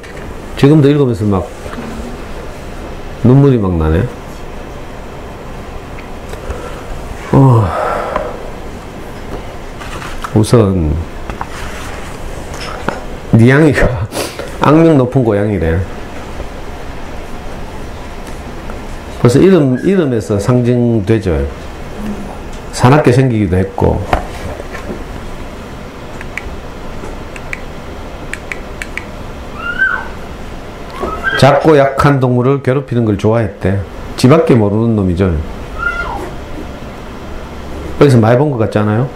지금도 읽으면서 막 눈물이 막 나네. 어, 우선 니양이가 [LAUGHS] 악명 높은 고양이래. 벌써 이름 이름에서 상징되죠. 사납게 생기기도 했고. 작고 약한 동물을 괴롭히는 걸 좋아했대. 지밖에 모르는 놈이죠. 어디서 많이 본 것 같지 않아요?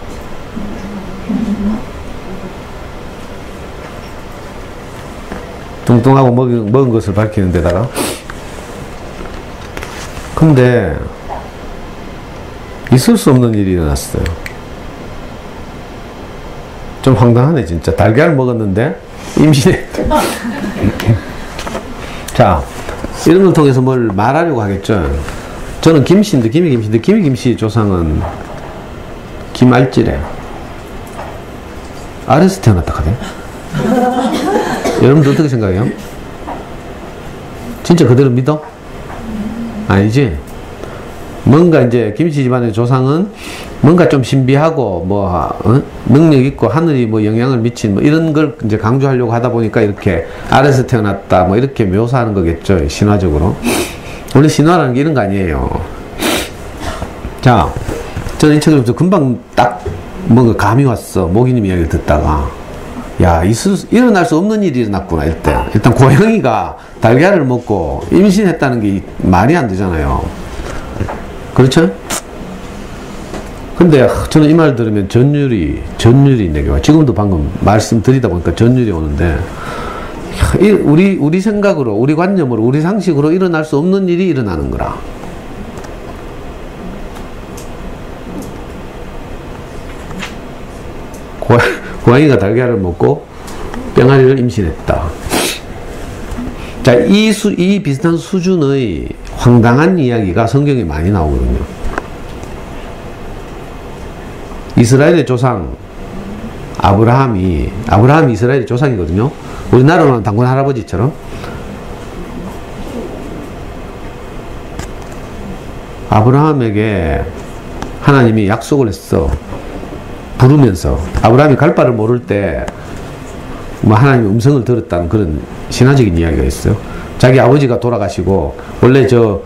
뚱뚱하고 먹은, 먹은 것을 밝히는 데다가. 근데, 있을 수 없는 일이 일어났어요. 좀 황당하네, 진짜. 달걀 먹었는데, 임신해. [LAUGHS] 자, 이런 걸 통해서 뭘 말하려고 하겠죠. 저는 김씨인데, 김이 김씨인데, 김이 김씨 조상은 김알찌래. 아래서 태어났다 하대. [LAUGHS] 여러분들 어떻게 생각해요? 진짜 그대로 믿어? 아니지? 뭔가 이제 김씨 집안의 조상은 뭔가 좀 신비하고 뭐 어? 능력 있고 하늘이 뭐 영향을 미친 뭐 이런 걸 이제 강조하려고 하다 보니까 이렇게 아래서 태어났다 뭐 이렇게 묘사하는 거겠죠 신화적으로 원래 신화라는 게 이런 거 아니에요 자 저는 이 책을 보면서 금방 딱 뭔가 감이 왔어 모기님 이야기를 듣다가 야 있을 수- 일어날 수 없는 일이 일어났구나 일단 일단 고양이가 달걀을 먹고 임신했다는 게 말이 안 되잖아요 그렇죠? 근데 저는 이말 들으면 전율이 전율이 내게 와. 지금도 방금 말씀드리다 보니까 전율이 오는데 우리 우리 생각으로 우리 관념으로 우리 상식으로 일어날 수 없는 일이 일어나는 거라. 고, 고양이가 달걀을 먹고 병아리를 임신했다. 자, 이 수, 이 비슷한 수준의 황당한 이야기가 성경에 많이 나오거든요. 이스라엘의 조상 아브라함이 아브라함이 이스라엘의 조상이거든요. 우리나라로는 당군 할아버지처럼 아브라함에게 하나님이 약속을 했어. 부르면서 아브라함이 갈 바를 모를 때 뭐 하나님의 음성을 들었다는 그런 신화적인 이야기가 있어요. 자기 아버지가 돌아가시고 원래 저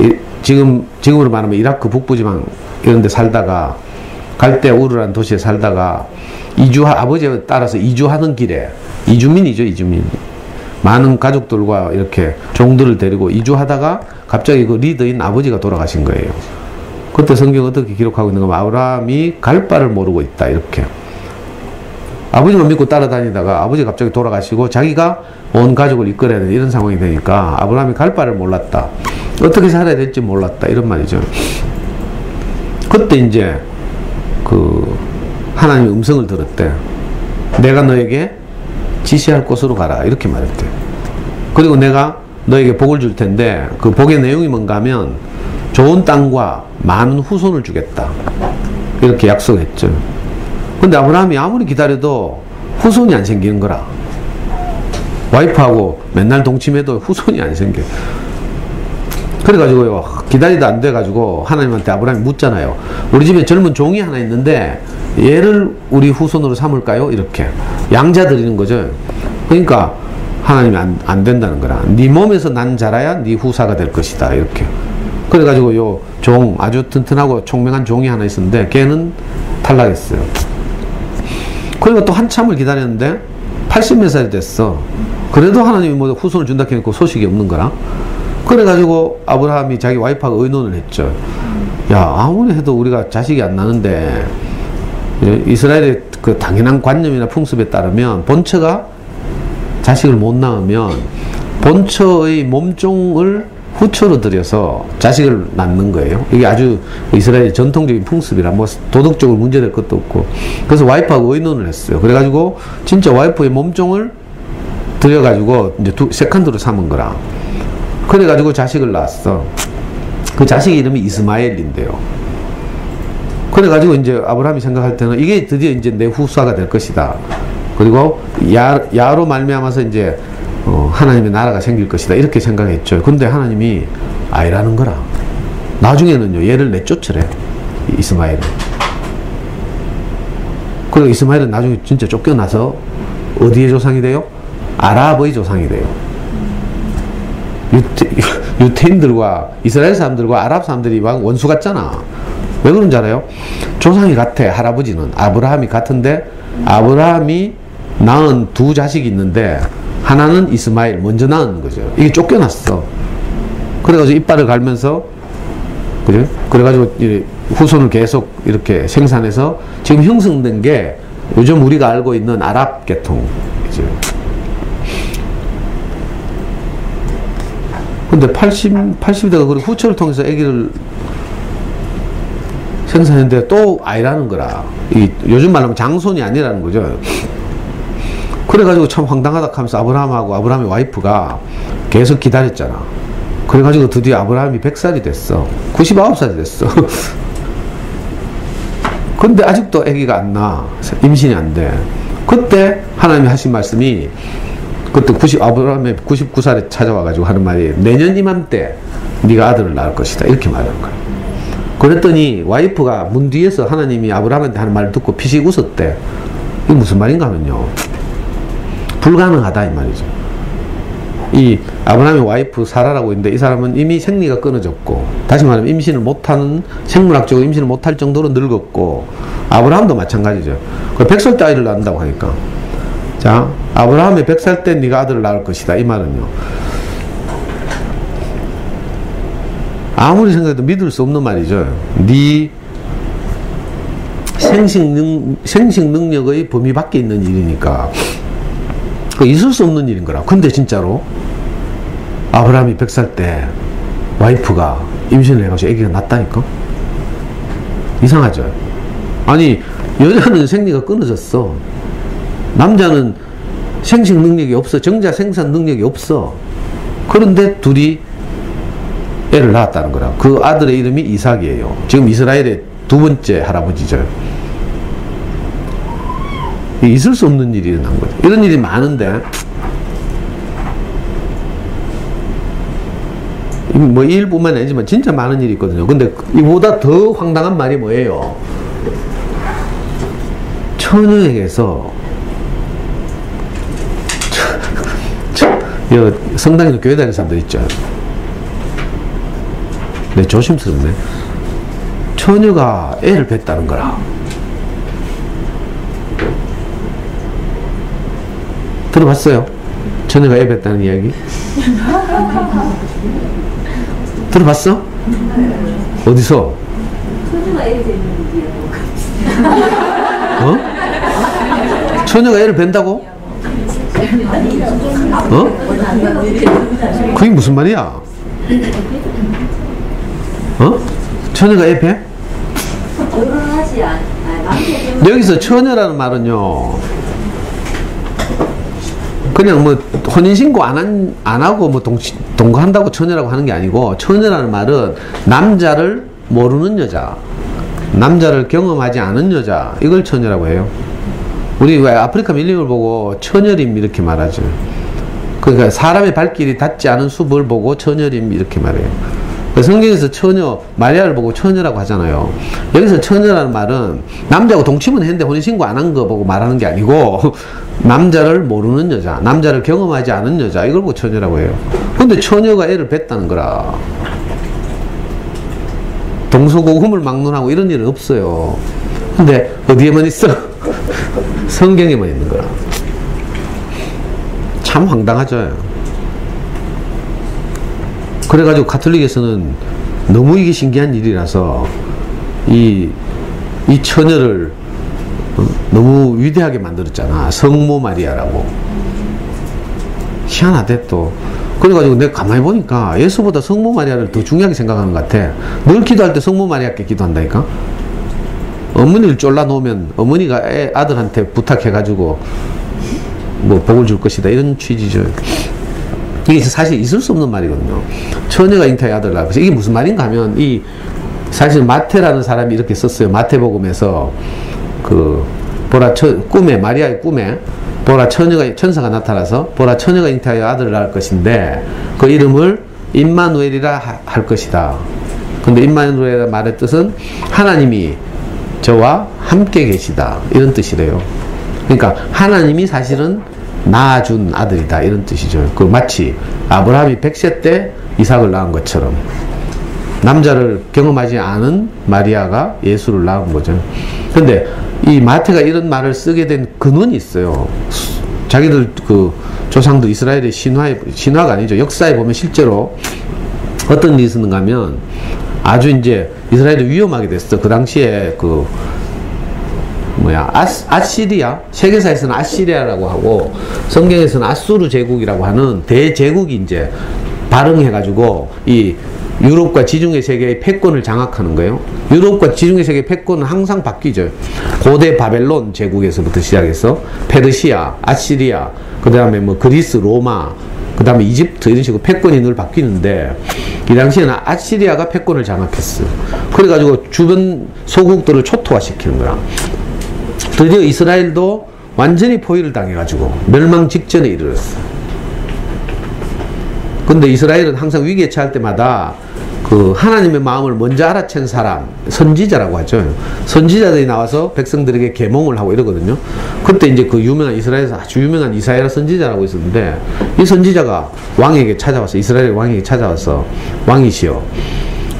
이- 지금 지금으로 말하면 이라크 북부 지방 이런 데 살다가 갈대 우르란 도시에 살다가 이주 아버지에 따라서 이주하는 길에 이주민이죠 이주민 많은 가족들과 이렇게 종들을 데리고 이주하다가 갑자기 그 리더인 아버지가 돌아가신 거예요. 그때 성경 어떻게 기록하고 있는가? 아브라함이 갈 바를 모르고 있다 이렇게. 아버지만 믿고 따라다니다가 아버지 갑자기 돌아가시고 자기가 온 가족을 이끌어야 되는 이런 상황이 되니까 아브라함이 갈 바를 몰랐다. 어떻게 살아야 될지 몰랐다. 이런 말이죠. 그때 이제 그 하나님의 음성을 들었대. 내가 너에게 지시할 곳으로 가라. 이렇게 말했대. 그리고 내가 너에게 복을 줄 텐데 그 복의 내용이 뭔가 하면 좋은 땅과 많은 후손을 주겠다. 이렇게 약속했죠. 근데 아브라함이 아무리 기다려도 후손이 안 생기는 거라. 와이프하고 맨날 동침해도 후손이 안 생겨. 그래가지고요, 기다리다 안 돼가지고 하나님한테 아브라함이 묻잖아요. 우리 집에 젊은 종이 하나 있는데 얘를 우리 후손으로 삼을까요? 이렇게. 양자 드리는 거죠. 그러니까 하나님이 안, 안 된다는 거라. 네 몸에서 난 자라야 네 후사가 될 것이다. 이렇게. 그래가지고 요 종, 아주 튼튼하고 총명한 종이 하나 있었는데 걔는 탈락했어요. 그리고 또 한참을 기다렸는데 80몇 살이 됐어. 그래도 하나님이 뭐 후손을 준다 해놓고 소식이 없는 거라. 그래가지고 아브라함이 자기 와이프하고 의논을 했죠. 야, 아무리 해도 우리가 자식이 안 나는데, 이스라엘의 그 당연한 관념이나 풍습에 따르면 본처가 자식을 못 낳으면 본처의 몸종을 후처로 들여서 자식을 낳는 거예요. 이게 아주 이스라엘 전통적인 풍습이라 뭐 도덕적으로 문제될 것도 없고. 그래서 와이프하고 의논을 했어요. 그래가지고 진짜 와이프의 몸종을 들여가지고 이제 두, 세컨드로 삼은 거라. 그래가지고 자식을 낳았어. 그 자식 이름이 이스마엘인데요. 그래가지고 이제 아브라함이 생각할 때는 이게 드디어 이제 내 후사가 될 것이다. 그리고 야, 야로 말미암아서 이제 어, 하나님의 나라가 생길 것이다. 이렇게 생각했죠. 근데 하나님이 아니라는 거라. 나중에는요, 얘를 내쫓으래. 이스마엘을. 그리고 이스마엘은 나중에 진짜 쫓겨나서 어디의 조상이 돼요? 아랍의 조상이 돼요. 유태, [LAUGHS] 유태인들과 이스라엘 사람들과 아랍 사람들이 막 원수 같잖아. 왜 그런지 알아요? 조상이 같아, 할아버지는. 아브라함이 같은데, 아브라함이 낳은 두 자식이 있는데, 하나는 이스마엘, 먼저 낳은 거죠. 이게 쫓겨났어. 그래가지고 이빨을 갈면서, 그래? 그래가지고 후손을 계속 이렇게 생산해서 지금 형성된 게 요즘 우리가 알고 있는 아랍 계통이죠. 근데 80, 80대가 그리고 후처를 통해서 아기를 생산했는데 또 아니라는 거라. 이 요즘 말로 하면 장손이 아니라는 거죠. 그래가지고 참 황당하다 하면서 아브라함하고 아브라함의 와이프가 계속 기다렸잖아. 그래가지고 드디어 아브라함이 100살이 됐어. 99살이 됐어. [LAUGHS] 근데 아직도 아기가 안 나. 임신이 안 돼. 그때 하나님이 하신 말씀이 그때 90, 아브라함의 99살에 찾아와가지고 하는 말이 내년 이맘때 네가 아들을 낳을 것이다. 이렇게 말하는 거야. 그랬더니 와이프가 문 뒤에서 하나님이 아브라함한테 하는 말을 듣고 피식 웃었대. 이게 무슨 말인가 하면요. 불가능하다 이 말이죠. 이 아브라함의 와이프 사라라고 있는데 이 사람은 이미 생리가 끊어졌고 다시 말하면 임신을 못하는 생물학적으로 임신을 못할 정도로 늙었고 아브라함도 마찬가지죠. 그 백살 때 아이를 낳는다고 하니까 자 아브라함의 백살 때 네가 아들을 낳을 것이다 이 말은요. 아무리 생각해도 믿을 수 없는 말이죠. 네 생식 능 생식 능력의 범위 밖에 있는 일이니까. 그 있을 수 없는 일인 거라. 근데 진짜로 아브라함이 100살 때 와이프가 임신을 해가지고 아기가 났다니까? 이상하죠? 아니, 여자는 생리가 끊어졌어. 남자는 생식 능력이 없어. 정자 생산 능력이 없어. 그런데 둘이 애를 낳았다는 거라. 그 아들의 이름이 이삭이에요. 지금 이스라엘의 두 번째 할아버지죠. 있을 수 없는 일이 일어난 거죠. 이런 일이 많은데, 뭐이 일뿐만 아니지만 진짜 많은 일이 있거든요. 근데 이보다 더 황당한 말이 뭐예요? 처녀에게서 성당에서 교회 다니는 사람들 있죠. 네, 조심스럽네. 처녀가 애를 뱄다는 거라. 들어봤어요? 처녀가 애 뱉다는 이야기? 들어봤어? 어디서? 어? 처녀가 애를 벤다고? 어? 그게 무슨 말이야? 어? 처녀가 애 배? 여기서 처녀라는 말은요. 그냥 뭐 혼인신고 안, 한, 안 하고 뭐 동, 동거한다고 처녀라고 하는 게 아니고 처녀라는 말은 남자를 모르는 여자, 남자를 경험하지 않은 여자 이걸 처녀라고 해요. 우리 왜 아프리카 밀림을 보고 처녀림 이렇게 말하죠. 그러니까 사람의 발길이 닿지 않은 숲을 보고 처녀림 이렇게 말해요. 그 성경에서 처녀 마리아를 보고 처녀라고 하잖아요. 여기서 처녀라는 말은 남자하고 동침은 했는데 혼인신고 안 한 거 보고 말하는 게 아니고 [LAUGHS] 남자를 모르는 여자, 남자를 경험하지 않은 여자 이걸 보고 처녀라고 해요. 근데 처녀가 애를 뱉다는 거라. 동서고금을 막론하고 이런 일은 없어요. 근데 어디에만 있어? [LAUGHS] 성경에만 있는 거야. 참 황당하죠. 그래가지고 가톨릭에서는 너무 이게 신기한 일이라서 이, 이 처녀를 어, 너무 위대하게 만들었잖아. 성모 마리아라고. 희한하대 또. 그래가지고 내가 가만히 보니까 예수보다 성모 마리아를 더 중요하게 생각하는 것 같아. 늘 기도할 때 성모 마리아께 기도한다니까? 어머니를 쫄라 놓으면 어머니가 애, 아들한테 부탁해가지고 뭐 복을 줄 것이다. 이런 취지죠. 이게 사실 있을 수 없는 말이거든요. 처녀가 잉타의 아들 낳고 이게 무슨 말인가 하면 이 사실 마태라는 사람이 이렇게 썼어요. 마태복음에서 그 보라 처, 꿈에 마리아의 꿈에 보라 처녀가 천사가 나타나서 보라 처녀가 잉타하여 아들을 낳을 것인데 그 이름을 임마누엘이라 하- 할 것이다. 근데 임마누엘의 말의 뜻은 하나님이 저와 함께 계시다 이런 뜻이래요. 그러니까 하나님이 사실은 낳아준 아들이다 이런 뜻이죠. 그 마치 아브라함이 100세 때 이삭을 낳은 것처럼 남자를 경험하지 않은 마리아가 예수를 낳은 거죠. 근데 이 마태가 이런 말을 쓰게 된 근원이 있어요. 수- 자기들 그 조상들 이스라엘의 신화에 신화가 아니죠. 역사에 보면 실제로 어떤 일이 있었는가 하면 아주 이제 이스라엘이 위험하게 됐어. 그 당시에 그 뭐야 아스, 아시리아 세계사에서는 아시리아라고 하고 성경에서는 아수르 제국이라고 하는 대제국이 이제 발흥해가지고 이 유럽과 지중해 세계의 패권을 장악하는 거예요. 유럽과 지중해 세계의 패권은 항상 바뀌죠. 고대 바벨론 제국에서부터 시작해서 페르시아, 아시리아, 그 다음에 뭐 그리스, 로마, 그 다음에 이집트 이런 식으로 패권이 늘 바뀌는데 이 당시에는 아시리아가 패권을 장악했어요. 그래가지고 주변 소국들을 초토화시키는 거야. 드디어 이스라엘도 완전히 포위를 당해가지고 멸망 직전에 이르렀어. 근데 이스라엘은 항상 위기에 처할 때마다 그 하나님의 마음을 먼저 알아챈 사람, 선지자라고 하죠. 선지자들이 나와서 백성들에게 계몽을 하고 이러거든요. 그때 이제 그 유명한 이스라엘에서 아주 유명한 이사야라 선지자라고 있었는데 이 선지자가 왕에게 찾아와서 이스라엘 왕에게 찾아와서 왕이시여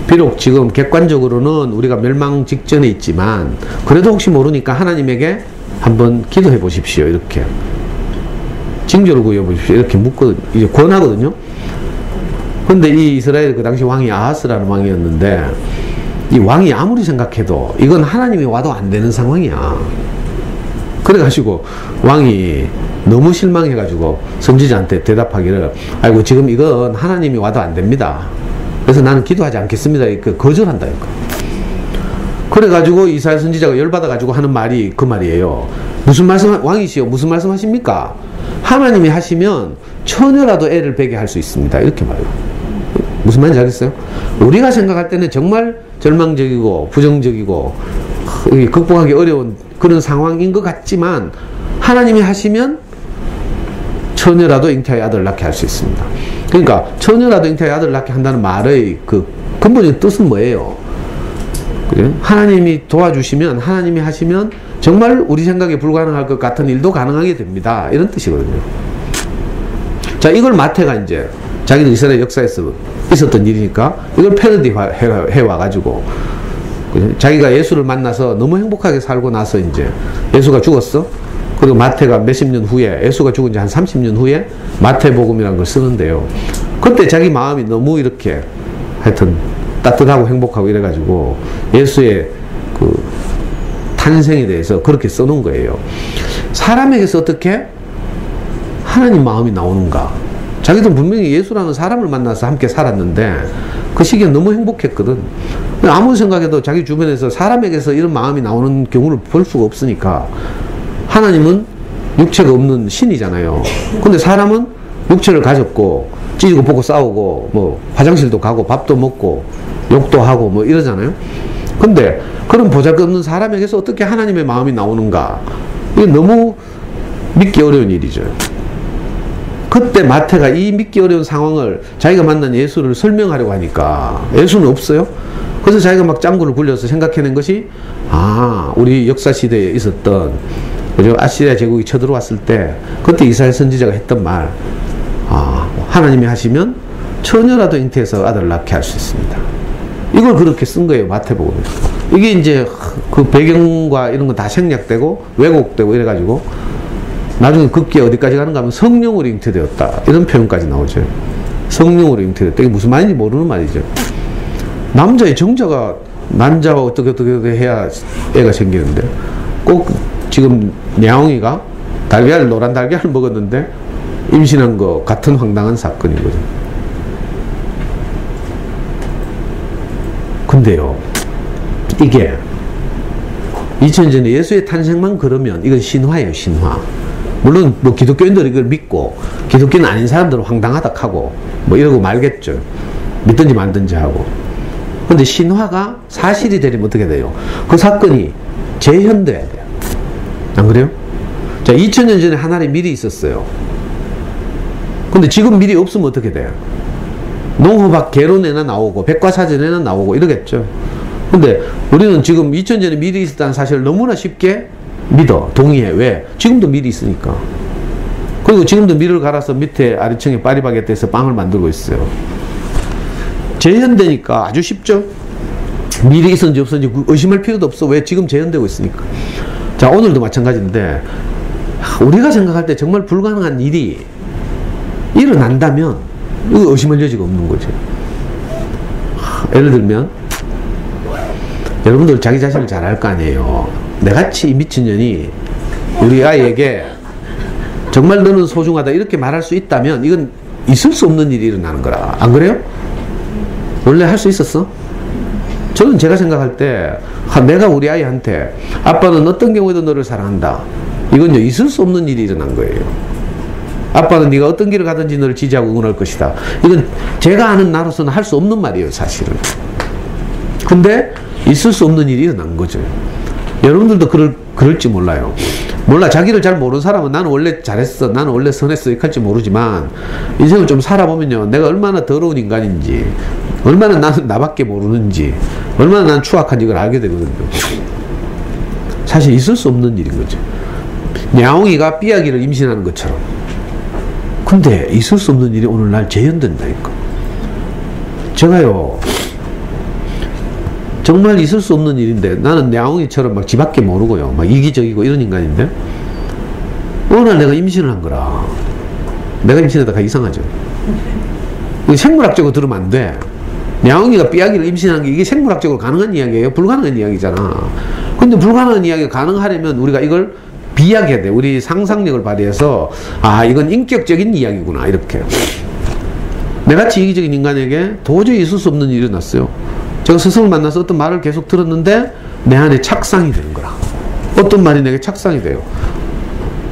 비록 지금 객관적으로는 우리가 멸망 직전에 있지만 그래도 혹시 모르니까 하나님에게 한번 기도해 보십시오 이렇게 징조를 구해 보십시오 이렇게 묻거 이제 권하거든요. 근데 이 이스라엘 그 당시 왕이 아하스라는 왕이었는데 이 왕이 아무리 생각해도 이건 하나님이 와도 안 되는 상황이야. 그래가지고 왕이 너무 실망해가지고 선지자한테 대답하기를 아이고 지금 이건 하나님이 와도 안 됩니다. 그래서 나는 기도하지 않겠습니다. 그 거절한다니까. 그래가지고 이스라엘 선지자가 열받아가지고 하는 말이 그 말이에요. 무슨 말씀, 왕이시여, 무슨 말씀 하십니까? 하나님이 하시면 처녀라도 애를 베게 할 수 있습니다. 이렇게 말해요. 무슨 말인지 알겠어요? 우리가 생각할 때는 정말 절망적이고 부정적이고 이 극복하기 어려운 그런 상황인 것 같지만 하나님이 하시면 처녀라도 잉태의 아들을 낳게 할 수 있습니다. 그러니까 처녀라도 잉태의 아들을 낳게 한다는 말의 그 근본적인 뜻은 뭐예요? 그래? 하나님이 도와주시면 하나님이 하시면 정말 우리 생각에 불가능할 것 같은 일도 가능하게 됩니다. 이런 뜻이거든요. 자, 이걸 마태가 이제 자기들 이스라엘 역사에서 있었던 일이니까 이걸 패러디 해와가지고 자기가 예수를 만나서 너무 행복하게 살고 나서 이제 예수가 죽었어? 그리고 마태가 몇십 년 후에 예수가 죽은 지 한 30년 후에 마태복음이라는 걸 쓰는데요. 그때 자기 마음이 너무 이렇게 하여튼 따뜻하고 행복하고 이래가지고 예수의 그 탄생에 대해서 그렇게 써놓은 거예요. 사람에게서 어떻게 하나님 마음이 나오는가? 자기도 분명히 예수라는 사람을 만나서 함께 살았는데 그 시기에 너무 행복했거든. 아무리 생각해도 자기 주변에서 사람에게서 이런 마음이 나오는 경우를 볼 수가 없으니까 하나님은 육체가 없는 신이잖아요. 근데 사람은 육체를 가졌고 찌르고 볶고 싸우고 뭐 화장실도 가고 밥도 먹고 욕도 하고 뭐 이러잖아요. 근데 그런 보잘것없는 사람에게서 어떻게 하나님의 마음이 나오는가? 이게 너무 믿기 어려운 일이죠. 그때 마태가 이 믿기 어려운 상황을 자기가 만난 예수를 설명하려고 하니까 예수는 없어요. 그래서 자기가 막 짱구를 굴려서 생각해낸 것이 아 우리 역사 시대에 있었던 그죠 아시리아 제국이 쳐들어왔을 때 그때 이스라엘 선지자가 했던 말 아, 하나님이 하시면 처녀라도 잉태해서 아들을 낳게 할 수 있습니다. 이걸 그렇게 쓴 거예요 마태복음. 이게 이제 그 배경과 이런 거 다 생략되고 왜곡되고 이래 가지고 나중에 급기에 어디까지 가는가 하면 성령으로 잉태되었다. 이런 표현까지 나오죠. 성령으로 잉태되었다. 이게 무슨 말인지 모르는 말이죠. 남자의 정자가 난자와 어떻게 어떻게 해야 애가 생기는데 꼭 지금 냐옹이가 달걀 노란 달걀을 먹었는데 임신한 거 같은 황당한 사건인 거죠. 근데요, 이게 2000년 전에 예수의 탄생만 그러면 이건 신화예요, 신화. 물론 뭐 기독교인들이 이걸 믿고 기독교인 아닌 사람들은 황당하다 하고 뭐 이러고 말겠죠. 믿든지 말든지 하고. 근데 신화가 사실이 되려면 어떻게 돼요? 그 사건이 재현돼야 돼요. 안 그래요? 자, 2000년 전에 하나님 미리 있었어요. 근데 지금 미리 없으면 어떻게 돼요? 농호박 개론에나 나오고 백과사전에나 나오고 이러겠죠. 근데 우리는 지금 2000년 전에 미리 있었다는 사실을 너무나 쉽게 믿어. 동의해. 왜? 지금도 미리 있으니까. 그리고 지금도 밀을 갈아서 밑에 아래층에 파리바게트에서 빵을 만들고 있어요. 재현되니까 아주 쉽죠? 미리 있었는지 없었는지 의심할 필요도 없어. 왜? 지금 재현되고 있으니까. 자, 오늘도 마찬가지인데, 우리가 생각할 때 정말 불가능한 일이 일어난다면, 의심할 여지가 없는 거죠. 예를 들면, 여러분들 자기 자신을 잘 알 거 아니에요. 내같이 이 미친년이 우리 아이에게 정말 너는 소중하다 이렇게 말할 수 있다면 이건 있을 수 없는 일이 일어나는 거라. 안 그래요? 원래 할 수 있었어? 저는 제가 생각할 때 내가 우리 아이한테 아빠는 어떤 경우에도 너를 사랑한다. 이건 있을 수 없는 일이 일어난 거예요. 아빠는 네가 어떤 길을 가든지 너를 지지하고 응원할 것이다. 이건 제가 아는 나로서는 할 수 없는 말이에요, 사실은. 근데 있을 수 없는 일이 일어난 거죠. 여러분들도 그럴, 그럴지 몰라요. 몰라. 자기를 잘 모르는 사람은 나는 원래 잘했어. 나는 원래 선했어. 이렇게 할지 모르지만, 인생을 좀 살아보면요. 내가 얼마나 더러운 인간인지, 얼마나 나는 나밖에 모르는지, 얼마나 난 추악한지 이걸 알게 되거든요. 사실 있을 수 없는 일인 거죠. 냐옹이가 삐약이를 임신하는 것처럼. 근데 있을 수 없는 일이 오늘날 재현된다니까. 제가요, 정말 있을 수 없는 일인데 나는 냐옹이처럼 막 지밖에 모르고요. 막 이기적이고 이런 인간인데 어느 날 내가 임신을 한 거라. 내가 임신하다가 이상하죠. 생물학적으로 들으면 안 돼. 냐옹이가 삐약이를 임신한 게 이게 생물학적으로 가능한 이야기예요? 불가능한 이야기잖아. 근데 불가능한 이야기가 가능하려면 우리가 이걸 비약해야 돼. 우리 상상력을 발휘해서 아 이건 인격적인 이야기구나 이렇게. 내같이 이기적인 인간에게 도저히 있을 수 없는 일이 일어났어요. 제가 스승을 만나서 어떤 말을 계속 들었는데 내 안에 착상이 되는 거라. 어떤 말이 내게 착상이 돼요.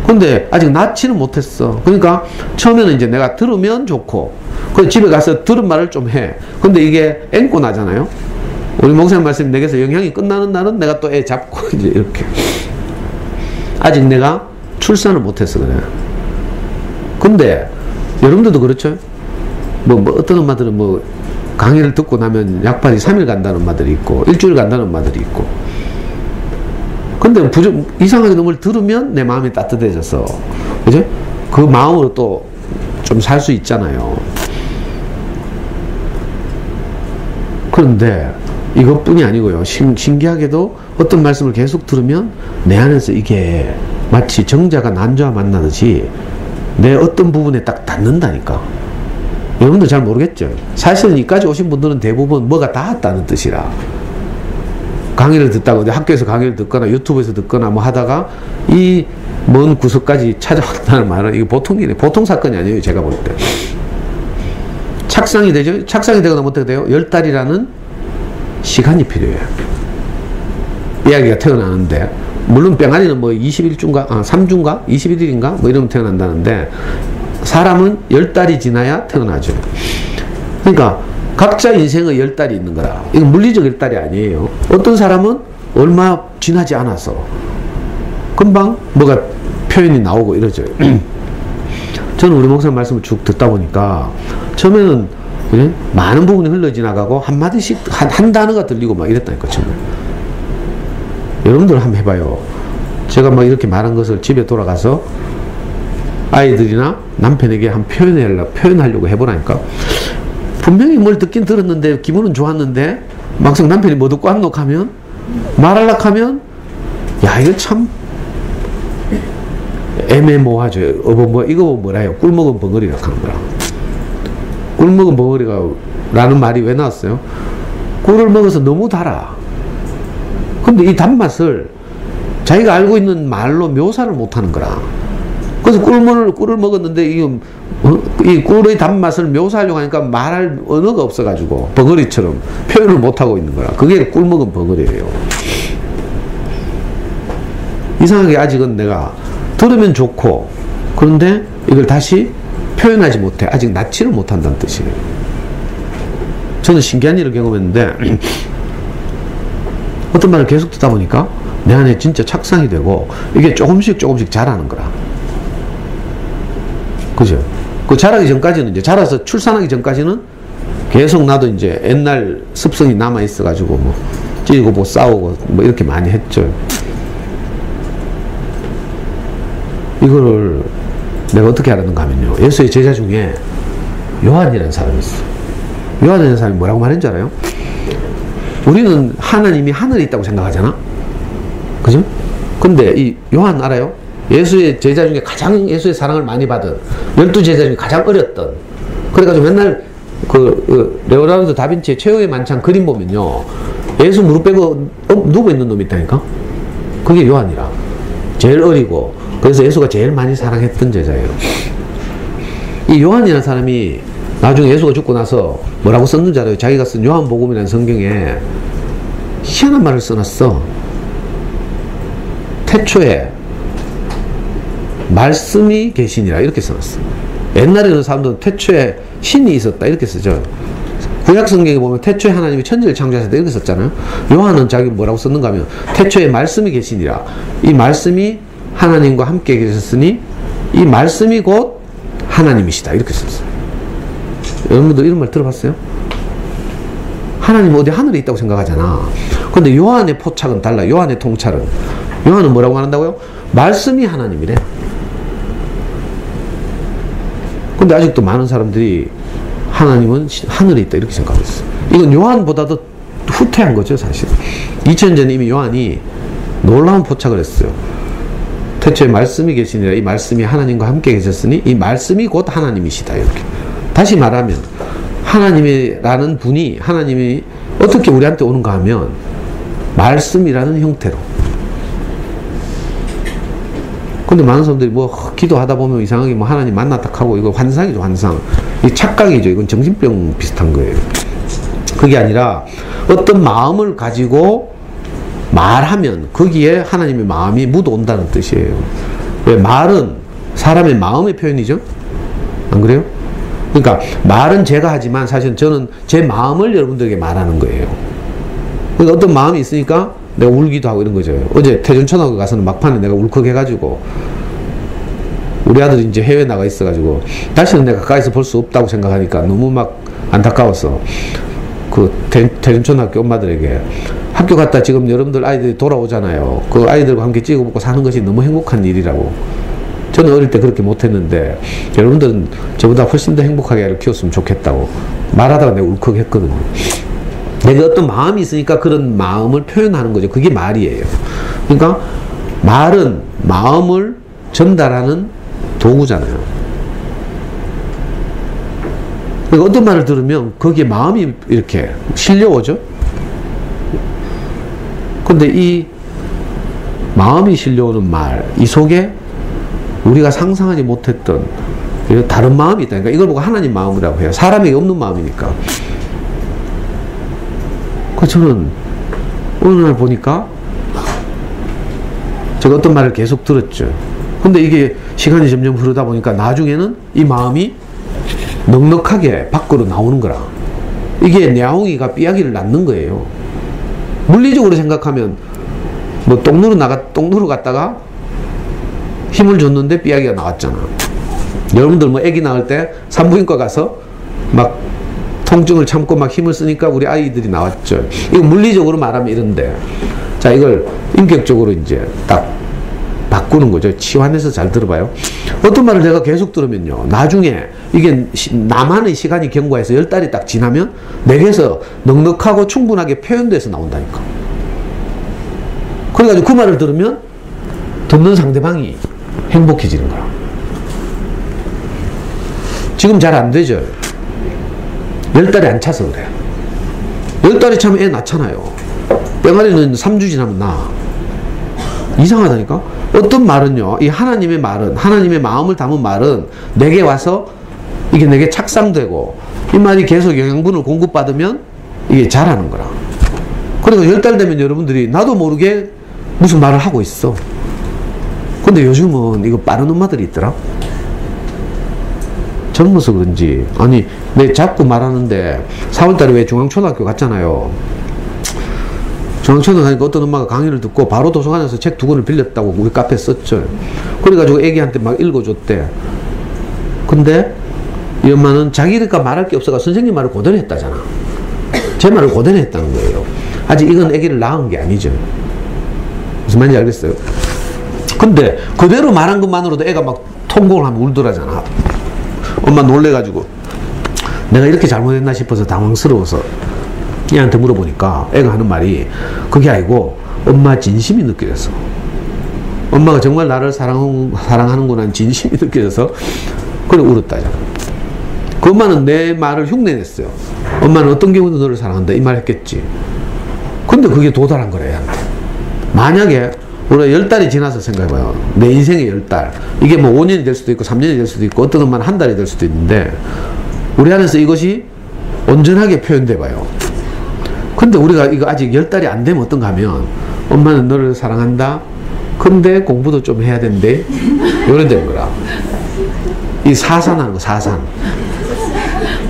근데 아직 낳지는 못했어. 그러니까 처음에는 이제 내가 들으면 좋고, 그 집에 가서 들은 말을 좀 해. 근데 이게 앵꼬 나잖아요. 우리 목사님 말씀 내게서 영향이 끝나는 날은 내가 또 애 잡고 [LAUGHS] 이제 이렇게. 아직 내가 출산을 못했어 그래. 근데 여러분들도 그렇죠? 뭐, 뭐 어떤 엄마들은 뭐 강의를 듣고 나면 약발이 3일 간다는 엄마들이 있고 일주일 간다는 엄마들이 있고 근데 부정, 이상하게 너무 들으면 내 마음이 따뜻해져서 그죠? 그 마음으로 또 좀 살 수 있잖아요 그런데 이것뿐이 아니고요 신, 신기하게도 어떤 말씀을 계속 들으면 내 안에서 이게 마치 정자가 난자와 만나듯이 내 어떤 부분에 딱 닿는다니까. 여러분들 잘 모르겠죠? 사실은 이까지 오신 분들은 대부분 뭐가 닿았다는 뜻이라. 강의를 듣다가 어디 학교에서 강의를 듣거나 유튜브에서 듣거나 뭐 하다가 이 먼 구석까지 찾아왔다는 말은 이게 보통 일이 보통 사건이 아니에요. 제가 볼 때. 착상이 되죠? 착상이 되거나 어떻게 돼요? 열 달이라는 시간이 필요해요. 이야기가 태어나는데 물론 병아리는 뭐 21주인가 아, 3주인가 21일인가 뭐 이러면 태어난다는데 사람은 열 달이 지나야 태어나죠. 그러니까 각자 인생의 열 달이 있는 거라. 이건 물리적 열 달이 아니에요. 어떤 사람은 얼마 지나지 않아서 금방 뭐가 표현이 나오고 이러죠. [CLEARS THROAT] 저는 우리 목사님 말씀을 쭉 듣다 보니까 처음에는 그냥 많은 부분이 흘러 지나가고 한 마디씩 한, 한 단어가 들리고 막 이랬다니까 처음에. 여러분들 한번 해봐요. 제가 막 이렇게 말한 것을 집에 돌아가서 아이들이나 남편에게 한 표현하려고, 표현하려고 해보라니까. 분명히 뭘 듣긴 들었는데, 기분은 좋았는데, 막상 남편이 뭐 듣고 안 녹하면, 말하려고 하면, 야, 이거 참, 애매모호하죠. 어, 뭐, 뭐, 이거 뭐라 해요? 꿀 먹은 벙어리라고 하는 거라. 꿀 먹은 벙어리가, 라는 말이 왜 나왔어요? 꿀을 먹어서 너무 달아. 근데 이 단맛을 자기가 알고 있는 말로 묘사를 못 하는 거라. 그래서 꿀을, 꿀을 먹었는데, 이, 어? 이 꿀의 단맛을 묘사하려고 하니까 말할 언어가 없어가지고, 벙어리처럼 표현을 못 하고 있는 거라. 그게 꿀 먹은 벙어리예요. 이상하게 아직은 내가 들으면 좋고, 그런데 이걸 다시 표현하지 못해. 아직 낫지를 못한다는 뜻이에요. 저는 신기한 일을 경험했는데, [CLEARS THROAT] 어떤 말을 계속 듣다 보니까 내 안에 진짜 착상이 되고 이게 조금씩 조금씩 자라는 거라. 그죠? 그 자라기 전까지는 이제 자라서 출산하기 전까지는 계속 나도 이제 옛날 습성이 남아 있어 가지고 뭐 찌고 뭐 싸우고 뭐 이렇게 많이 했죠. 이거를 내가 어떻게 알았는가 하면요. 예수의 제자 중에 요한이라는 사람이 있어. 요한이라는 사람이 뭐라고 말했는지 알아요? 우리는 하나님이 하늘에 있다고 생각하잖아? 그죠? 근데 이 요한 알아요? 예수의 제자 중에 가장 예수의 사랑을 많이 받은 열두 제자 중에 가장 어렸던 그래가지고 맨날 그, 그 레오나르도 다빈치의 최후의 만찬 그림 보면요 예수 무릎 빼고 어, 누워 있는 놈이 있다니까 그게 요한이라 제일 어리고 그래서 예수가 제일 많이 사랑했던 제자예요 이 요한이라는 사람이 나중에 예수가 죽고 나서 뭐라고 썼는지 알아요? 자기가 쓴 요한복음이라는 성경에 희한한 말을 써놨어. 태초에 말씀이 계시니라 이렇게 써놨어. 옛날에는 사람들은 태초에 신이 있었다 이렇게 쓰죠. 구약 성경에 보면 태초에 하나님이 천지를 창조하셨다 이렇게 썼잖아요. 요한은 자기 뭐라고 썼는가 하면 태초에 말씀이 계시니라. 이 말씀이 하나님과 함께 계셨으니 이 말씀이 곧 하나님이시다 이렇게 썼어요. 여러분들 이런 말 들어봤어요? 하나님 어디 하늘에 있다고 생각하잖아. 근데 요한의 포착은 달라. 요한의 통찰은. 요한은 뭐라고 말한다고요? 말씀이 하나님이래. 근데 아직도 많은 사람들이 하나님은 하늘에 있다 이렇게 생각하고 있어. 이건 요한보다도 후퇴한 거죠, 사실. 2000년 전에 이미 요한이 놀라운 포착을 했어요. 태초에 말씀이 계시니라 이 말씀이 하나님과 함께 계셨으니 이 말씀이 곧 하나님이시다 이렇게. 다시 말하면 하나님이라는 분이 하나님이 어떻게 우리한테 오는가 하면 말씀이라는 형태로. 근데 많은 사람들이 뭐 기도하다 보면 이상하게 뭐 하나님 만났다 하고 이거 환상이죠 환상. 이 착각이죠. 이건 정신병 비슷한 거예요. 그게 아니라 어떤 마음을 가지고 말하면 거기에 하나님의 마음이 묻어온다는 뜻이에요. 왜 말은 사람의 마음의 표현이죠. 안 그래요? 그러니까 말은 제가 하지만 사실 저는 제 마음을 여러분들에게 말하는 거예요. 그러니까 어떤 마음이 있으니까 내가 울기도 하고 이런 거죠. 어제 태준천하고 가서는 막판에 내가 울컥해가지고 우리 아들이 이제 해외 나가 있어가지고 다시는 내가 가까이서 볼 수 없다고 생각하니까 너무 막 안타까워서 그 태, 태준천학교 엄마들에게 학교 갔다 지금 여러분들 아이들이 돌아오잖아요. 그 아이들과 함께 찍어 먹고 사는 것이 너무 행복한 일이라고. 저는 어릴 때 그렇게 못했는데 여러분들은 저보다 훨씬 더 행복하게 아이를 키웠으면 좋겠다고 말하다가 내가 울컥했거든요. 내가 어떤 마음이 있으니까 그런 마음을 표현하는 거죠. 그게 말이에요. 그러니까 말은 마음을 전달하는 도구잖아요. 그러니까 어떤 말을 들으면 거기에 마음이 이렇게 실려오죠. 근데 이 마음이 실려오는 말, 이 속에 우리가 상상하지 못했던 다른 마음이 있다니까. 이걸 보고 하나님 마음이라고 해요. 사람에게 없는 마음이니까. 그 저는 날 보니까 제가 어떤 말을 계속 들었죠. 근데 이게 시간이 점점 흐르다 보니까 나중에는 이 마음이 넉넉하게 밖으로 나오는 거라. 이게 냐옹이가 삐약이를 낳는 거예요. 물리적으로 생각하면 뭐 똥누로 나가 똥누로 갔다가 힘을 줬는데 삐약이가 나왔잖아. 여러분들 뭐 아기 낳을 때 산부인과 가서 막 통증을 참고 막 힘을 쓰니까 우리 아이들이 나왔죠. 이거 물리적으로 말하면 이런데. 자, 이걸 인격적으로 이제 딱 바꾸는 거죠. 치환해서 잘 들어봐요. 어떤 말을 내가 계속 들으면요. 나중에 이게 시, 나만의 시간이 경과해서 열 달이 딱 지나면 내게서 넉넉하고 충분하게 표현돼서 나온다니까. 그래가지고 그 말을 들으면 듣는 상대방이 행복해지는 거야. 지금 잘 안 되죠. 열 달이 안 차서 그래. 열 달이 차면 애 낳잖아요. 병아리는 3주 지나면 나. 이상하다니까? 어떤 말은요, 이 하나님의 말은, 하나님의 마음을 담은 말은 내게 와서 이게 내게 착상되고, 이 말이 계속 영양분을 공급받으면 이게 자라는 거라. 그래서 열 달 되면 여러분들이 나도 모르게 무슨 말을 하고 있어. 근데 요즘은 이거 빠른 엄마들이 있더라. 젊어서 그런지. 아니 내 자꾸 말하는데 4월달에 왜 중앙초등학교 갔잖아요. 중앙초등학교 가니까 어떤 엄마가 강의를 듣고 바로 도서관에서 책 두 권을 빌렸다고 우리 카페에 썼죠. 그래가지고 애기한테 막 읽어줬대. 근데 이 엄마는 자기가 말할 게 없어가 선생님 말을 고대로 했다잖아. 제 말을 고대로 했다는 거예요. 아직 이건 애기를 낳은 게 아니죠. 무슨 말인지 알겠어요? 근데 그대로 말한 것만으로도 애가 막 통곡을 하면 울더라잖아 엄마 놀래가지고 내가 이렇게 잘못했나 싶어서 당황스러워서 얘한테 물어보니까 애가 하는 말이 그게 아니고 엄마 진심이 느껴졌어. 엄마가 정말 나를 사랑, 사랑하는구나 진심이 [LAUGHS] 느껴져서 그래 울었다잖아. 그 엄마는 내 말을 흉내냈어요. 엄마는 어떤 경우도 너를 사랑한다 이 말 했겠지. 근데 그게 도달한 거래 얘한테. 만약에 우리가 열 달이 지나서 생각해봐요. 내 인생의 열 달. 이게 뭐 5년이 될 수도 있고 3년이 될 수도 있고 어떤 것만 한 달이 될 수도 있는데 우리 안에서 이것이 온전하게 표현돼 봐요. 근데 우리가 이거 아직 열 달이 안 되면 어떤가 하면 엄마는 너를 사랑한다. 근데 공부도 좀 해야 된대. 이런 되는 거라. 이 사산하는 거, 사산.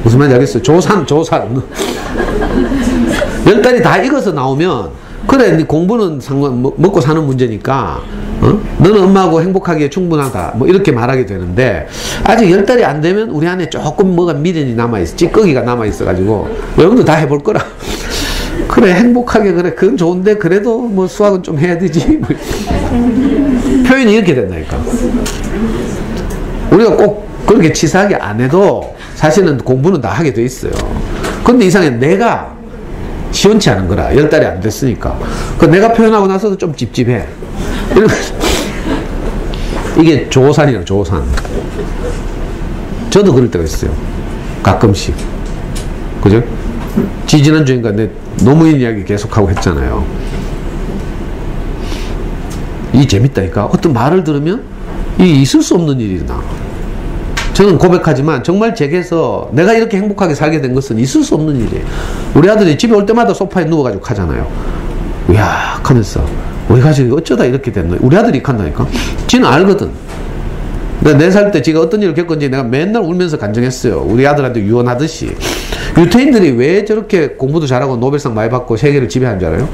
무슨 말인지 알겠어요? 조산, 조산. [LAUGHS] 열 달이 다 익어서 나오면 그래, 네 공부는 상관, 뭐, 먹고 사는 문제니까, 어? 너는 엄마하고 행복하기에 충분하다. 뭐, 이렇게 말하게 되는데, 아직 열 달이 안 되면 우리 안에 조금 뭐가 미련이 남아있어. 찌꺼기가 남아있어가지고, 여러분도 다 해볼 거라. [LAUGHS] 그래, 행복하게, 그래. 그건 좋은데, 그래도 뭐 수학은 좀 해야 되지. [LAUGHS] 표현이 이렇게 된다니까. 우리가 꼭 그렇게 치사하게 안 해도 사실은 공부는 다 하게 돼 있어요. 근데 이상해. 내가 시원치 않은 거라. 열 달이 안 됐으니까. 그 내가 표현하고 나서도 좀 찝찝해. 이게 조산이에요, 조산. 저도 그럴 때가 있어요. 가끔씩. 그죠? 지지난주인가 내 노무인 이야기 계속하고 했잖아요. 이 재밌다니까. 어떤 말을 들으면 이 있을 수 없는 일이 나. 저는 고백하지만 정말 제게서 내가 이렇게 행복하게 살게 된 것은 있을 수 없는 일이에요. 우리 아들이 집에 올 때마다 소파에 누워가지고 하잖아요. 야 하면서 우리 가족이 어쩌다 이렇게 됐노? 우리 아들이 한다니까. 지는 알거든. 내가 네살 때 지가 어떤 일을 겪은지 내가 맨날 울면서 간증했어요. 우리 아들한테 유언하듯이. 유태인들이 왜 저렇게 공부도 잘하고 노벨상 많이 받고 세계를 지배한 줄 알아요?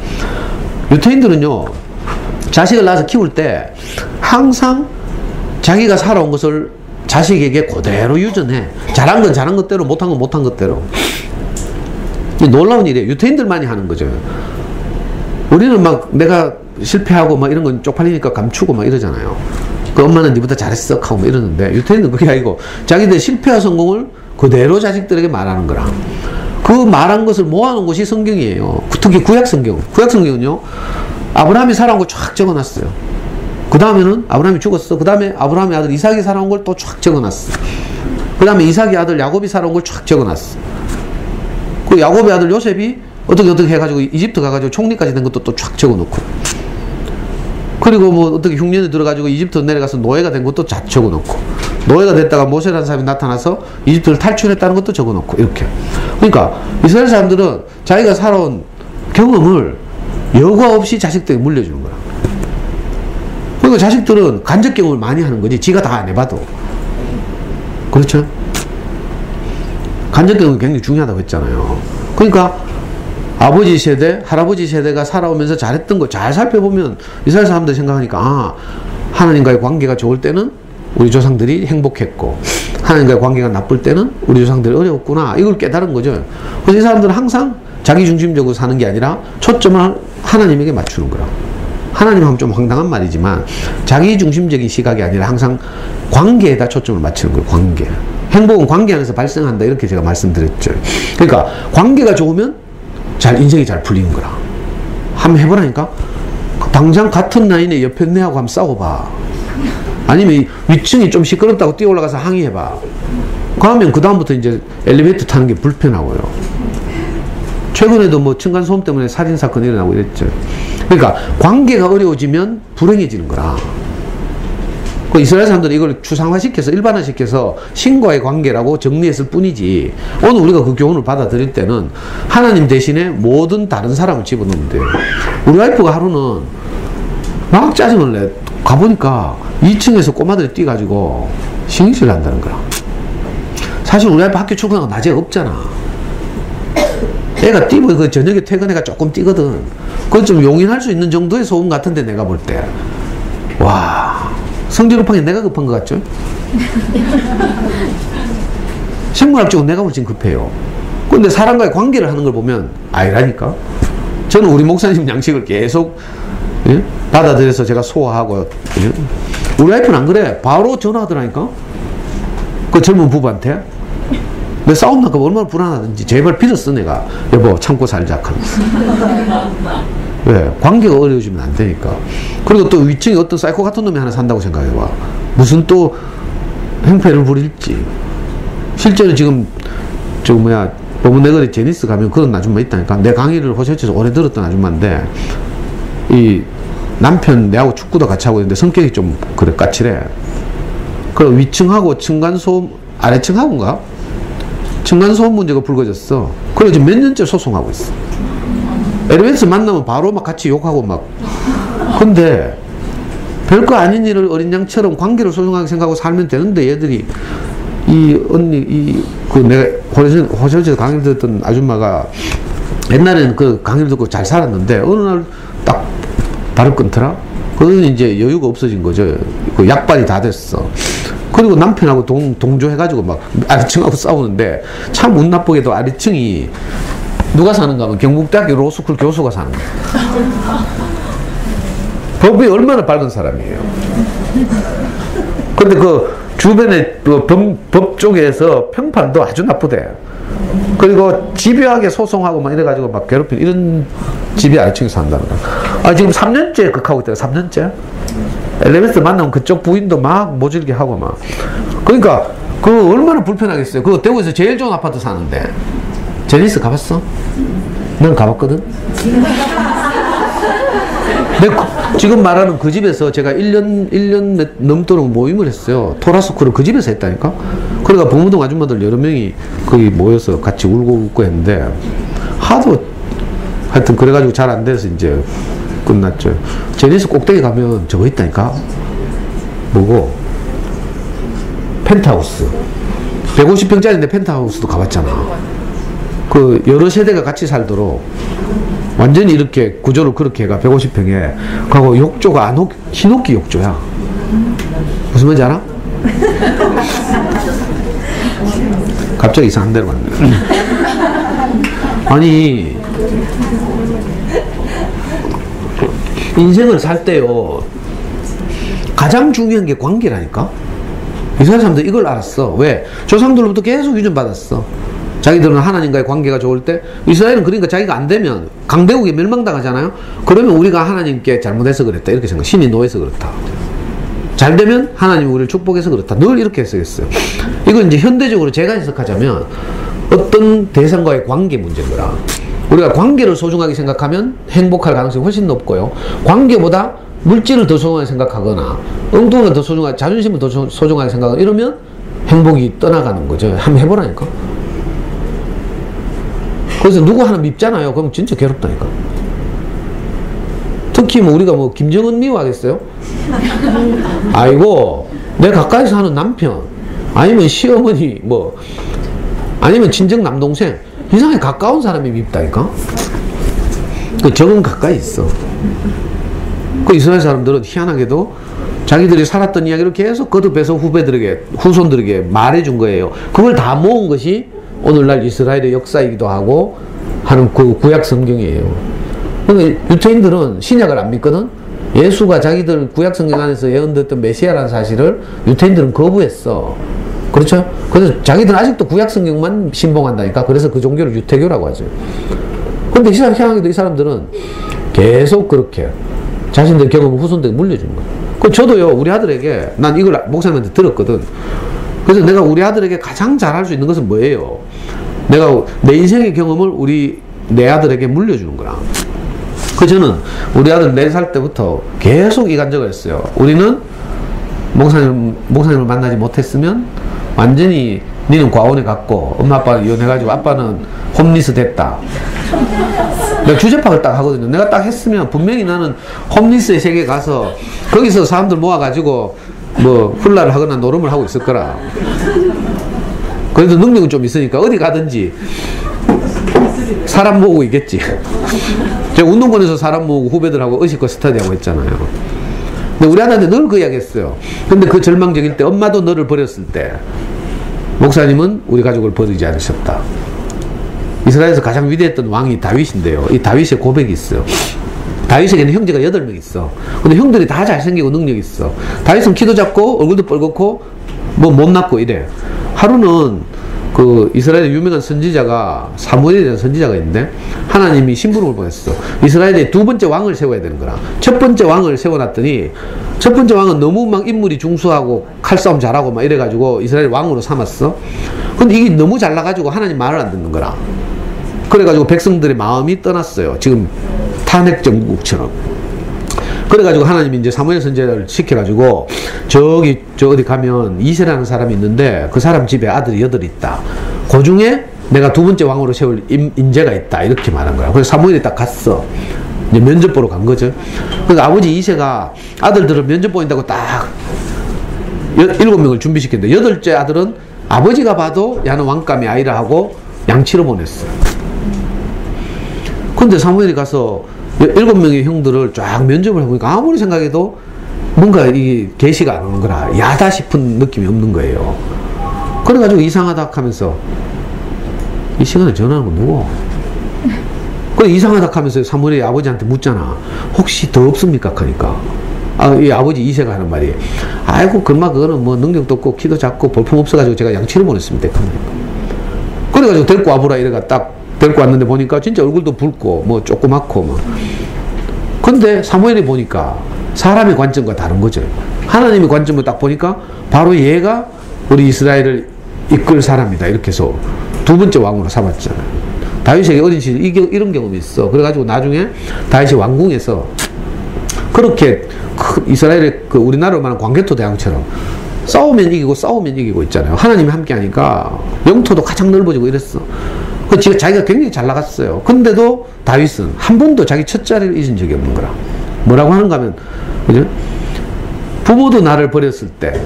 유태인들은요, 자식을 낳아서 키울 때 항상 자기가 살아온 것을 자식에게 그대로 유전해. 잘한 건 잘한 것대로, 못한 건 못한 것대로. 놀라운 일이에요. 유태인들만이 하는 거죠. 우리는 막 내가 실패하고 막 이런 건 쪽팔리니까 감추고 막 이러잖아요. 그 엄마는 니보다 잘했어 하고 막 이러는데 유태인은 그게 아니고 자기들 실패와 성공을 그대로 자식들에게 말하는 거라. 그 말한 것을 모아놓은 것이 성경이에요. 특히 구약 성경. 구약 성경은요. 아브라함이 살아온 걸쫙 적어놨어요. 그 다음에는 아브라함이 죽었어. 그 다음에 아브라함의 아들 이삭이 살아온 걸 또 쫙 적어놨어. 그 다음에 이삭의 아들 야곱이 살아온 걸 쫙 적어놨어. 그 야곱의 아들 요셉이 어떻게 어떻게 해가지고 이집트 가가지고 총리까지 된 것도 또 쫙 적어놓고. 그리고 뭐 어떻게 흉년에 들어가지고 이집트 내려가서 노예가 된 것도 쫙 적어놓고. 노예가 됐다가 모세라는 사람이 나타나서 이집트를 탈출했다는 것도 적어놓고 이렇게. 그러니까 이스라엘 사람들은 자기가 살아온 경험을 여과 없이 자식들에게 물려주는 거야. 그러니까 자식들은 간접 경험을 많이 하는 거지. 지가 다 안 해봐도. 그렇죠? 간접 경험이 굉장히 중요하다고 했잖아요. 그러니까 아버지 세대, 할아버지 세대가 살아오면서 잘했던 거 잘 살펴보면 이스라엘 사람들 생각하니까 아 하나님과의 관계가 좋을 때는 우리 조상들이 행복했고 하나님과의 관계가 나쁠 때는 우리 조상들이 어려웠구나 이걸 깨달은 거죠. 그래서 이 사람들은 항상 자기 중심적으로 사는 게 아니라 초점을 하나님에게 맞추는 거라. 하나님 하면 좀 황당한 말이지만 자기 중심적인 시각이 아니라 항상 관계에다 초점을 맞추는 거예요. 관계. 행복은 관계 안에서 발생한다 이렇게 제가 말씀드렸죠. 그러니까 관계가 좋으면 잘 인생이 잘 풀리는 거라. 한번 해보라니까. 당장 같은 라인에 옆에 내하고 한번 싸워봐. 아니면 이 위층이 좀 시끄럽다고 뛰어 올라가서 항의해봐. 그러면 그 다음부터 이제 엘리베이터 타는 게 불편하고요. 최근에도 뭐 층간 소음 때문에 살인 사건 일어나고 이랬죠. 그러니까 관계가 어려워지면 불행해지는 거라. 그 이스라엘 사람들이 이걸 추상화시켜서 일반화시켜서 신과의 관계라고 정리했을 뿐이지 오늘 우리가 그 교훈을 받아들일 때는 하나님 대신에 모든 다른 사람을 집어넣으면 돼요. 우리 와이프가 하루는 막 짜증을 내 가보니까 2층에서 꼬마들이 뛰가지고 신경질 난다는 거야. 사실 우리 와이프 학교 출근하고 낮에 없잖아. 애가 뛰면 그 저녁에 퇴근해가 조금 뛰거든. 그건 좀 용인할 수 있는 정도의 소음 같은데 내가 볼 때. 와. 성질 급한 게 내가 급한 것 같죠? [LAUGHS] 생물학적으로 내가 훨씬 급해요. 근데 사람과의 관계를 하는 걸 보면 아니라니까. 저는 우리 목사님 양식을 계속 예? 받아들여서 제가 소화하고 예? 우리 와이프는 안 그래. 바로 전화하더라니까. 그 젊은 부부한테. 내 싸움 날까 얼마나 불안하든지. 제발 빌었어 내가. 여보 참고 살자 [LAUGHS] 왜? 관계가 어려워지면 안 되니까. 그리고 또 위층에 어떤 사이코 같은 놈이 하나 산다고 생각해봐. 무슨 또 행패를 부릴지. 실제로 지금 저 뭐야 범어네거리 제니스 가면 그런 아줌마 있다니까. 내 강의를 호셔츠에서 오래 들었던 아줌마인데 이 남편 내하고 축구도 같이 하고 있는데 성격이 좀 그래 까칠해. 그 위층하고 층간소음 아래층하고인가 층간소음 문제가 불거졌어. 그래 지금 몇 년째 소송하고 있어. 엘리베이터 만나면 바로 막 같이 욕하고 막. 근데 별거 아닌 일을 어린 양처럼 관계를 소중하게 생각하고 살면 되는데 얘들이 이 언니 이 그 내가 호셔츠 강의를 듣던 아줌마가 옛날에는 그 강의를 듣고 잘 살았는데 어느 날 딱 발을 끊더라. 그건 이제 여유가 없어진 거죠. 그 약발이 다 됐어. 그리고 남편하고 동, 동조해가지고 막 아래층하고 싸우는데 참 운 나쁘게도 아래층이 누가 사는가 하면 경북대학교 로스쿨 교수가 사는 거야. 법이 얼마나 밝은 사람이에요. 근데 그 주변에 그 법, 법 쪽에서 평판도 아주 나쁘대. 그리고 집요하게 소송하고 막 이래가지고 막 괴롭힌 이런 집이 아래층에 산다는 거야. 아, 지금 3년째 극하고 있다. 3년째. 엘리베이터 만나면 그쪽 부인도 막 모질게 하고 막. 그러니까 그 얼마나 불편하겠어요. 그 대구에서 제일 좋은 아파트 사는데. 제니스 가봤어? 난 가봤거든? 내 그- 지금 말하는 그 집에서 제가 1년, 1년 넘도록 모임을 했어요. 토라스쿨을 그 집에서 했다니까? 그러니까 봉무동 아줌마들 여러 명이 거기 모여서 같이 울고 웃고 했는데, 하도 하여튼 그래가지고 잘 안 돼서 이제 끝났죠. 제니스 꼭대기 가면 저거 있다니까? 뭐고? 펜트하우스. 150평짜리인데 펜트하우스도 가봤잖아. 그 여러 세대가 같이 살도록 완전히 이렇게 구조를 그렇게 해가 150평에 그리고 욕조가 안 옥, 흰옥기 욕조야. 무슨 말인지 알아? [LAUGHS] 갑자기 이상한 데로 갔네. 아니 인생을 살 때요 가장 중요한 게 관계라니까 이스라엘 사람들 이걸 알았어 왜 조상들로부터 계속 유전받았어 자기들은 하나님과의 관계가 좋을 때 이스라엘은 그러니까 자기가 안 되면 강대국에 멸망당하잖아요. 그러면 우리가 하나님께 잘못해서 그랬다 이렇게 생각. 신이 노해서 그렇다. 잘 되면 하나님이 우리를 축복해서 그렇다. 늘 이렇게 해석했어요. 이건 이제 현대적으로 제가 해석하자면 어떤 대상과의 관계 문제인 거라. 우리가 관계를 소중하게 생각하면 행복할 가능성이 훨씬 높고요. 관계보다 물질을 더 소중하게 생각하거나 엉뚱한 더 소중하게 자존심을 더 소- 소중하게 생각하거나 이러면 행복이 떠나가는 거죠. 한번 해보라니까. 그래서 누구 하나 밉잖아요. 그럼 진짜 괴롭다니까. 특히 뭐 우리가 뭐 김정은 미워하겠어요? 아이고 내 가까이 사는 남편 아니면 시어머니 뭐 아니면 친정 남동생 이상하게 가까운 사람이 밉다니까? 그 적은 가까이 있어. 그 이스라엘 사람들은 희한하게도 자기들이 살았던 이야기를 계속 거듭해서 후배들에게 후손들에게 말해준 거예요. 그걸 다 모은 것이 오늘날 이스라엘의 역사이기도 하고 하는 그 구약 성경이에요. 유태인들은 신약을 안 믿거든? 예수가 자기들 구약 성경 안에서 예언됐던 메시아라는 사실을 유태인들은 거부했어. 그렇죠? 그래서 자기들은 아직도 구약 성경만 신봉한다니까. 그래서 그 종교를 유태교라고 하죠. 근데 이 희한하게도 이 사람들은 계속 그렇게 자신들 경험을 후손들에게 물려주는 거예요. 그 저도요, 우리 아들에게, 난 이걸 목사님한테 들었거든. 그래서 내가 우리 아들에게 가장 잘할 수 있는 것은 뭐예요? 내가 내 인생의 경험을 우리, 내 아들에게 물려주는 거라. 그 저는 우리 아들 4살 때부터 계속 이간적을 했어요. 우리는 목사님, 목사님을 만나지 못했으면 완전히 니는 과원에 갔고 엄마 아빠는 이혼해가지고 아빠는 홈리스 됐다. 내가 주제파를 딱 하거든요. 내가 딱 했으면 분명히 나는 홈리스의 세계에 가서 거기서 사람들 모아가지고 뭐 훌라를 하거나 노름을 하고 있을 거라. 그래도 능력은 좀 있으니까 어디 가든지 사람 모으고 있겠지. [LAUGHS] 제가 운동권에서 사람 모으고 후배들하고 의식과 스터디하고 했잖아요. 근데 우리 아들한테 늘 그 이야기 했어요. 근데 그 절망적일 때 엄마도 너를 버렸을 때 목사님은 우리 가족을 버리지 않으셨다. 이스라엘에서 가장 위대했던 왕이 다윗인데요. 이 다윗의 고백이 있어요. 다윗에게는 형제가 8명 있어. 근데 형들이 다 잘생기고 능력이 있어. 다윗은 키도 작고 얼굴도 뻘겋고 뭐 못났고 이래. 하루는 그 이스라엘의 유명한 선지자가 사무엘이라는 선지자가 있는데 하나님이 심부름을 보냈어. 이스라엘의 두 번째 왕을 세워야 되는 거라. 첫 번째 왕을 세워놨더니 첫 번째 왕은 너무 막 인물이 중수하고 칼싸움 잘하고 막 이래가지고 이스라엘 왕으로 삼았어. 근데 이게 너무 잘나가지고 하나님 말을 안 듣는 거라. 그래가지고 백성들의 마음이 떠났어요. 지금 탄핵 정국처럼. 그래가지고 하나님이 이제 사무엘 선제를 시켜가지고 저기 저 어디 가면 이세라는 사람이 있는데 그 사람 집에 아들이 여덟 있다. 그 중에 내가 두 번째 왕으로 세울 임- 인재가 있다 이렇게 말한 거야. 그래서 사무엘이 딱 갔어. 이제 면접 보러 간 거죠. 그러니까 아버지 이세가 아들들을 면접 보인다고 딱 여- 일곱 명을 준비시켰는데 여덟째 아들은 아버지가 봐도 야는 왕감의 아이라 하고 양치로 보냈어. 근데 사무엘이 가서 여- 일곱 명의 형들을 쫙 면접을 해보니까 아무리 생각해도 뭔가 이 계시가 안 오는 거라 야다 싶은 느낌이 없는 거예요. 그래가지고 이상하다 하면서 이 시간에 전화하는 건 누구? 그 이상하다 하면서 사무엘이 아버지한테 묻잖아. 혹시 더 없습니까? 하니까. 아, 이 아버지 이세가 하는 말이 아이고, 그마 그거는 뭐 능력도 없고 키도 작고 볼품 없어가지고 제가 양치를 보냈습니다. 그래가지고 데리고 와보라 이래가 딱 데리고 왔는데 보니까 진짜 얼굴도 붉고 뭐 조그맣고 뭐. 근데 사무엘이 보니까 사람의 관점과 다른 거죠. 하나님의 관점을 딱 보니까 바로 얘가 우리 이스라엘을 이끌 사람이다. 이렇게 해서 두 번째 왕으로 삼았잖아요. 다윗에게 어린 시절 이런 경험이 있어. 그래가지고 나중에 다윗이 왕궁에서 그렇게 그 이스라엘의 그 우리나라로 말하는 광개토 대왕처럼 싸우면 이기고 싸우면 이기고 있잖아요. 하나님이 함께 하니까 영토도 가장 넓어지고 이랬어. 그 지가 자기가 굉장히 잘 나갔어요. 근데도 다윗은 한 번도 자기 첫 자리를 잊은 적이 없는 거라. 뭐라고 하는가 하면 그죠? 부모도 나를 버렸을 때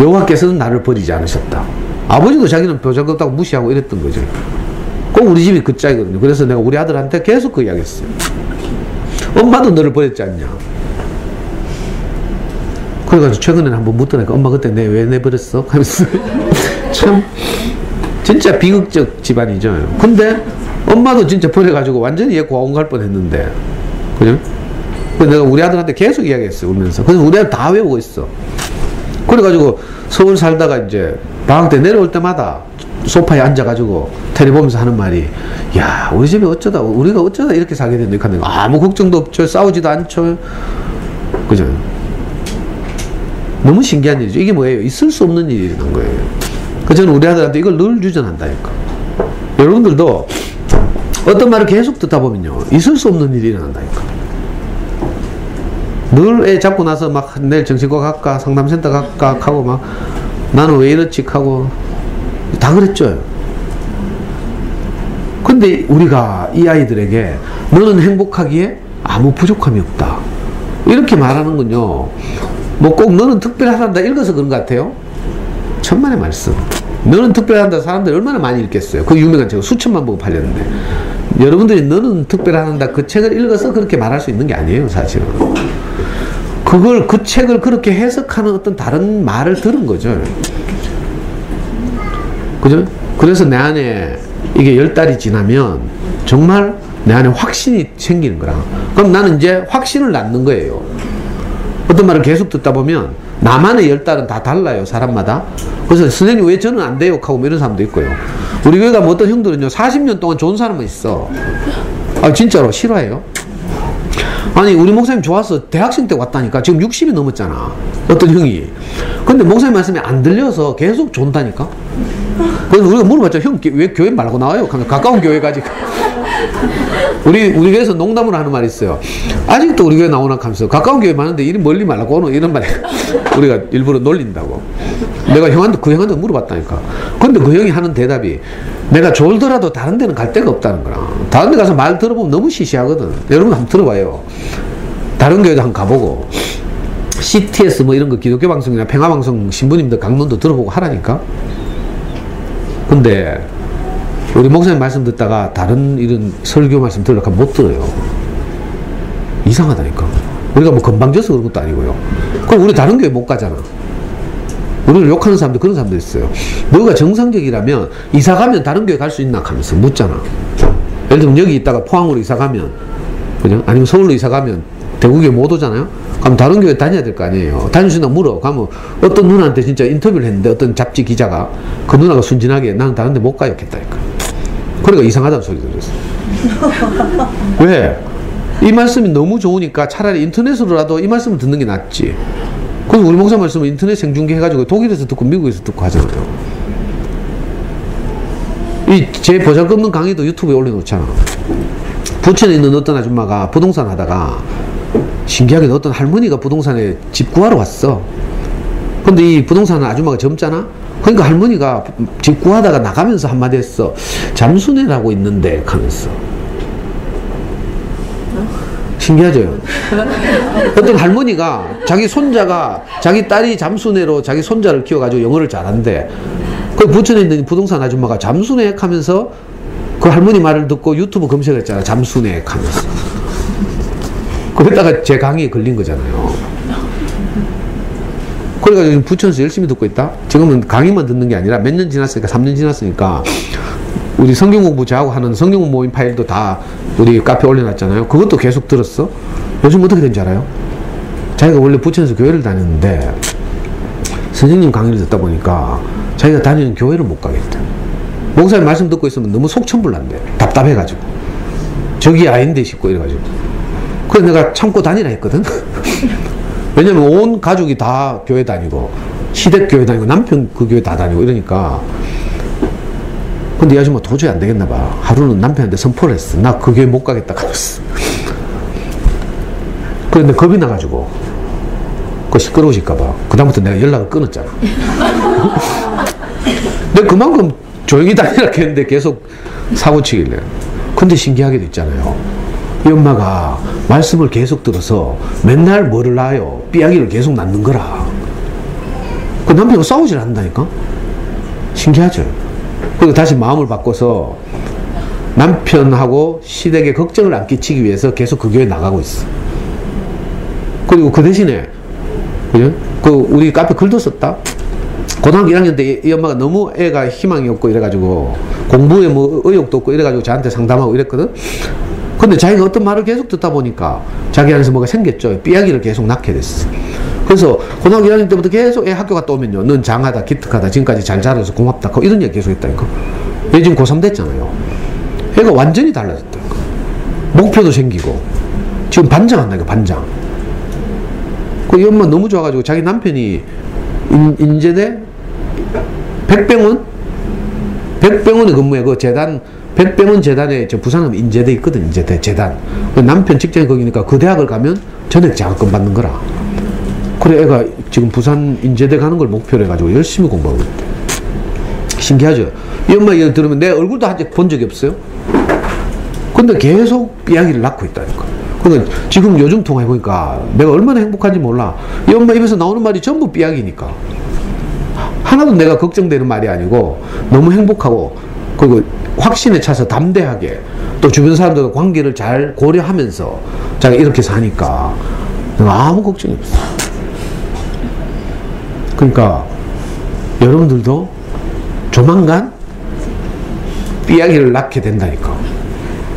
여호와께서는 나를 버리지 않으셨다. 아버지도 자기는 보잘것 없다고 무시하고 이랬던 거죠. 꼭 우리 집이 그 짝이거든요. 그래서 내가 우리 아들한테 계속 그 이야기 했어요. 엄마도 너를 버렸지 않냐. 그래가지고 최근에 한번 묻더라니까 엄마 그때 내 왜 내버렸어? 하면서 [LAUGHS] 참 진짜 비극적 집안이죠. 근데 엄마도 진짜 버려가지고 완전히 얘 고아원 갈 뻔했는데. 그죠? 그래서 내가 우리 아들한테 계속 이야기했어요 울면서. 그래서 우리 아들 다 외우고 있어. 그래가지고 서울 살다가 이제 방학 때 내려올 때마다 소파에 앉아가지고 텔레 보면서 하는 말이 야 우리 집에 어쩌다 우리가 어쩌다 이렇게 살게 됐네. 이렇게 하는 거. 아무 걱정도 없죠. 싸우지도 않죠. 그죠? 너무 신기한 일이죠. 이게 뭐예요? 있을 수 없는 일이라는 거예요. 그 저는 우리 아들한테 이걸 늘 유전한다니까 여러분들도 어떤 말을 계속 듣다 보면요 있을 수 없는 일이 일어난다니까 늘 애 잡고 나서 막 내일 정신과 갈까 상담센터 갈까 하고 막 나는 왜 이렇지 하고 다 그랬죠. 근데 우리가 이 아이들에게 너는 행복하기에 아무 부족함이 없다. 이렇게 말하는 건요. 뭐 꼭 너는 특별하단다 읽어서 그런 것 같아요. 천만의 말씀. 너는 특별한다 사람들이 얼마나 많이 읽겠어요. 그 유명한 책 수천만 부고 팔렸는데 여러분들이 너는 특별한다 그 책을 읽어서 그렇게 말할 수 있는 게 아니에요 사실은. 그걸 그 책을 그렇게 해석하는 어떤 다른 말을 들은 거죠. 그죠? 그래서 내 안에 이게 열 달이 지나면 정말 내 안에 확신이 생기는 거라. 그럼 나는 이제 확신을 낳는 거예요. 어떤 말을 계속 듣다 보면 나만의 열 달은 다 달라요, 사람마다. 그래서 선생님 왜 저는 안 돼요? 하고 뭐 이런 사람도 있고요. 우리 교회 가면 어떤 형들은요, 40년 동안 좋은 사람은 있어. 아, 진짜로 싫어해요. 아니 우리 목사님 좋아서 대학생 때 왔다니까. 지금 60이 넘었잖아. 어떤 형이. 근데 목사님 말씀이 안 들려서 계속 존다니까? 그래서 우리가 물어봤죠. 형 왜 교회 말고 나와요? 가까운 교회 가지. [LAUGHS] 우리 우리 교회에서 농담으로 하는 말이 있어요. 아직도 우리 교회 나오나 하면서 가까운 교회 많은데 이리 멀리 말라고? 오는 이런 말이 [LAUGHS] 우리가 일부러 놀린다고. 내가 형한테 그 형한테 물어봤다니까. 근데 그 형이 하는 대답이 내가 졸더라도 다른 데는 갈 데가 없다는 거라 다른 데 가서 말 들어보면 너무 시시하거든 여러분 한번 들어봐요 다른 교회도 한번 가보고 CTS 뭐 이런 거 기독교 방송이나 평화 방송 신부님들 강론도 들어보고 하라니까. 근데 우리 목사님 말씀 듣다가 다른 이런 설교 말씀 들으려고 못 들어요. 이상하다니까. 우리가 뭐 건방져서 그런 것도 아니고요. 그럼 우리 다른 교회 못 가잖아. 우리를 욕하는 사람도 그런 사람도 있어요. 너가 정상적이라면 이사 가면 다른 교회 갈 수 있나 하면서 묻잖아. 예를 들면 여기 있다가 포항으로 이사 가면 그죠? 아니면 서울로 이사 가면 대구교회 못 오잖아요? 그럼 다른 교회 다녀야 될 거 아니에요. 다니시나 물어. 가면 어떤 누나한테 진짜 인터뷰를 했는데 어떤 잡지 기자가 그 누나가 순진하게 나는 다른 데 못 가요 했다니까. 그러니까 이상하다는 소리 들었어. [LAUGHS] 왜? 이 말씀이 너무 좋으니까 차라리 인터넷으로라도 이 말씀을 듣는 게 낫지. 그래서 우리 목사 말씀은 인터넷 생중계 해가지고 독일에서 듣고 미국에서 듣고 하잖아요. 이 제 보잘것없는 강의도 유튜브에 올려놓잖아. 부천에 있는 어떤 아줌마가 부동산 하다가 신기하게 어떤 할머니가 부동산에 집 구하러 왔어. 근데 이 부동산 아줌마가 젊잖아? 그러니까 할머니가 집 구하다가 나가면서 한마디 했어. 잠수내라고 있는데, 하면서. 신기하죠? 어떤 할머니가 자기 손자가 자기 딸이 잠수내로 자기 손자를 키워가지고 영어를 잘한대. 그 부천에 있는 부동산 아줌마가 잠수내 하면서 그 할머니 말을 듣고 유튜브 검색했잖아. 잠수내 하면서. 그러다가 제 강의에 걸린 거잖아요. 그러니까 부천에서 열심히 듣고 있다? 지금은 강의만 듣는 게 아니라 몇 년 지났으니까, 3년 지났으니까, 우리 성경 공부 저하고 하는 성경 모임 파일도 다 우리 카페 올려놨잖아요. 그것도 계속 들었어. 요즘 어떻게 된지 알아요? 자기가 원래 부천에서 교회를 다녔는데, 선생님 강의를 듣다 보니까 자기가 다니는 교회를 못 가겠대. 목사님 말씀 듣고 있으면 너무 속천불난데. 답답해가지고. 저기 아닌데 싶고 이래가지고. 그래서 내가 참고 다니라 했거든. [LAUGHS] 왜냐면 온 가족이 다 교회 다니고, 시댁 교회 다니고, 남편 그 교회 다 다니고 이러니까. 근데 이 아줌마 도저히 안 되겠나 봐. 하루는 남편한테 선포를 했어. 나 그 교회 못 가겠다. 그랬어. 그런데 겁이 나가지고, 그 시끄러우실까봐. 그다음부터 내가 연락을 끊었잖아. [LAUGHS] 근데 그만큼 조용히 다니라 했는데 계속 사고 치길래. 근데 신기하게도 있잖아요. 이 엄마가 말씀을 계속 들어서 맨날 뭐를 낳아요? 삐약이를 계속 낳는 거라. 그 남편과 싸우질 않는다니까? 신기하죠? 그리고 다시 마음을 바꿔서 남편하고 시댁에 걱정을 안 끼치기 위해서 계속 그 교회 나가고 있어. 그리고 그 대신에, 그죠? 그, 우리 카페 글도 썼다? 고등학교 1학년 때 이 엄마가 너무 애가 희망이 없고 이래가지고 공부에 뭐 의욕도 없고 이래가지고 저한테 상담하고 이랬거든? 근데 자기가 어떤 말을 계속 듣다 보니까 자기 안에서 뭐가 생겼죠. 삐약이를 계속 낳게 됐어. 그래서 고등학교 1학년 때부터 계속 애 학교 갔다 오면요. 넌 장하다, 기특하다, 지금까지 잘 자라서 고맙다. 이런 얘기 계속 했다니까. 얘 지금 고3 됐잖아요. 애가 완전히 달라졌다니까. 목표도 생기고. 지금 반장 한다니까, 반장. 그 엄마 너무 좋아가지고 자기 남편이 인, 인제대 백병원? 백병원에 근무해. 그 재단, 백병원 재단에 저 부산은 인제대 있거든, 인제대 재단. 그 남편 직장이 거기니까 그 대학을 가면 전액 장학금 받는 거라. 그래, 애가 지금 부산 인제대 가는 걸 목표로 해가지고 열심히 공부하고 있대. 신기하죠? 이 엄마 얘기 들으면 내 얼굴도 아직 본 적이 없어요. 근데 계속 이야기를 낳고 있다니까. 그러니까 지금 요즘 통화해보니까 내가 얼마나 행복한지 몰라. 이 엄마 입에서 나오는 말이 전부 삐약이니까. 하나도 내가 걱정되는 말이 아니고 너무 행복하고 그리고 확신에 차서 담대하게 또 주변 사람들과 관계를 잘 고려하면서 자기가 이렇게 사니까 아무 걱정이 없어. 그러니까 여러분들도 조만간 삐약이를 낳게 된다니까.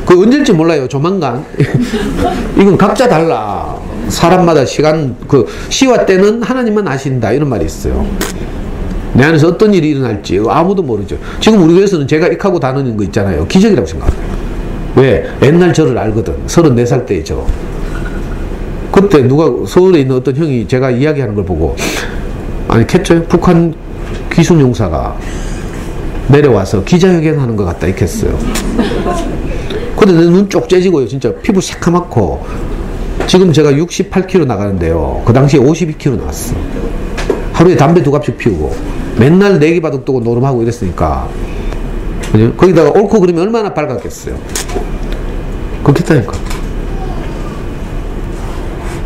그 언제일지 몰라요. 조만간. [LAUGHS] 이건 각자 달라. 사람마다 시간, 그, 시와 때는 하나님만 아신다. 이런 말이 있어요. 내 안에서 어떤 일이 일어날지 아무도 모르죠. 지금 우리 교회에서는 제가 익하고 다니는 거 있잖아요. 기적이라고 생각해요. 왜? 옛날 저를 알거든. 34살 때 저. 그때 누가 서울에 있는 어떤 형이 제가 이야기하는 걸 보고 아니 캣죠? 북한 기순 용사가 내려와서 기자회견 하는 것 같다 이렇게 했어요. 근데 내 눈 쪽 째지고요. 진짜 피부 새카맣고 지금 제가 68kg 나가는데요. 그 당시에 52kg 나왔어. 하루에 담배 두 갑씩 피우고 맨날 내기 바둑 두고 노름하고 이랬으니까? 거기다가 옳고 그러면 얼마나 밝았겠어요. 그렇겠다니까.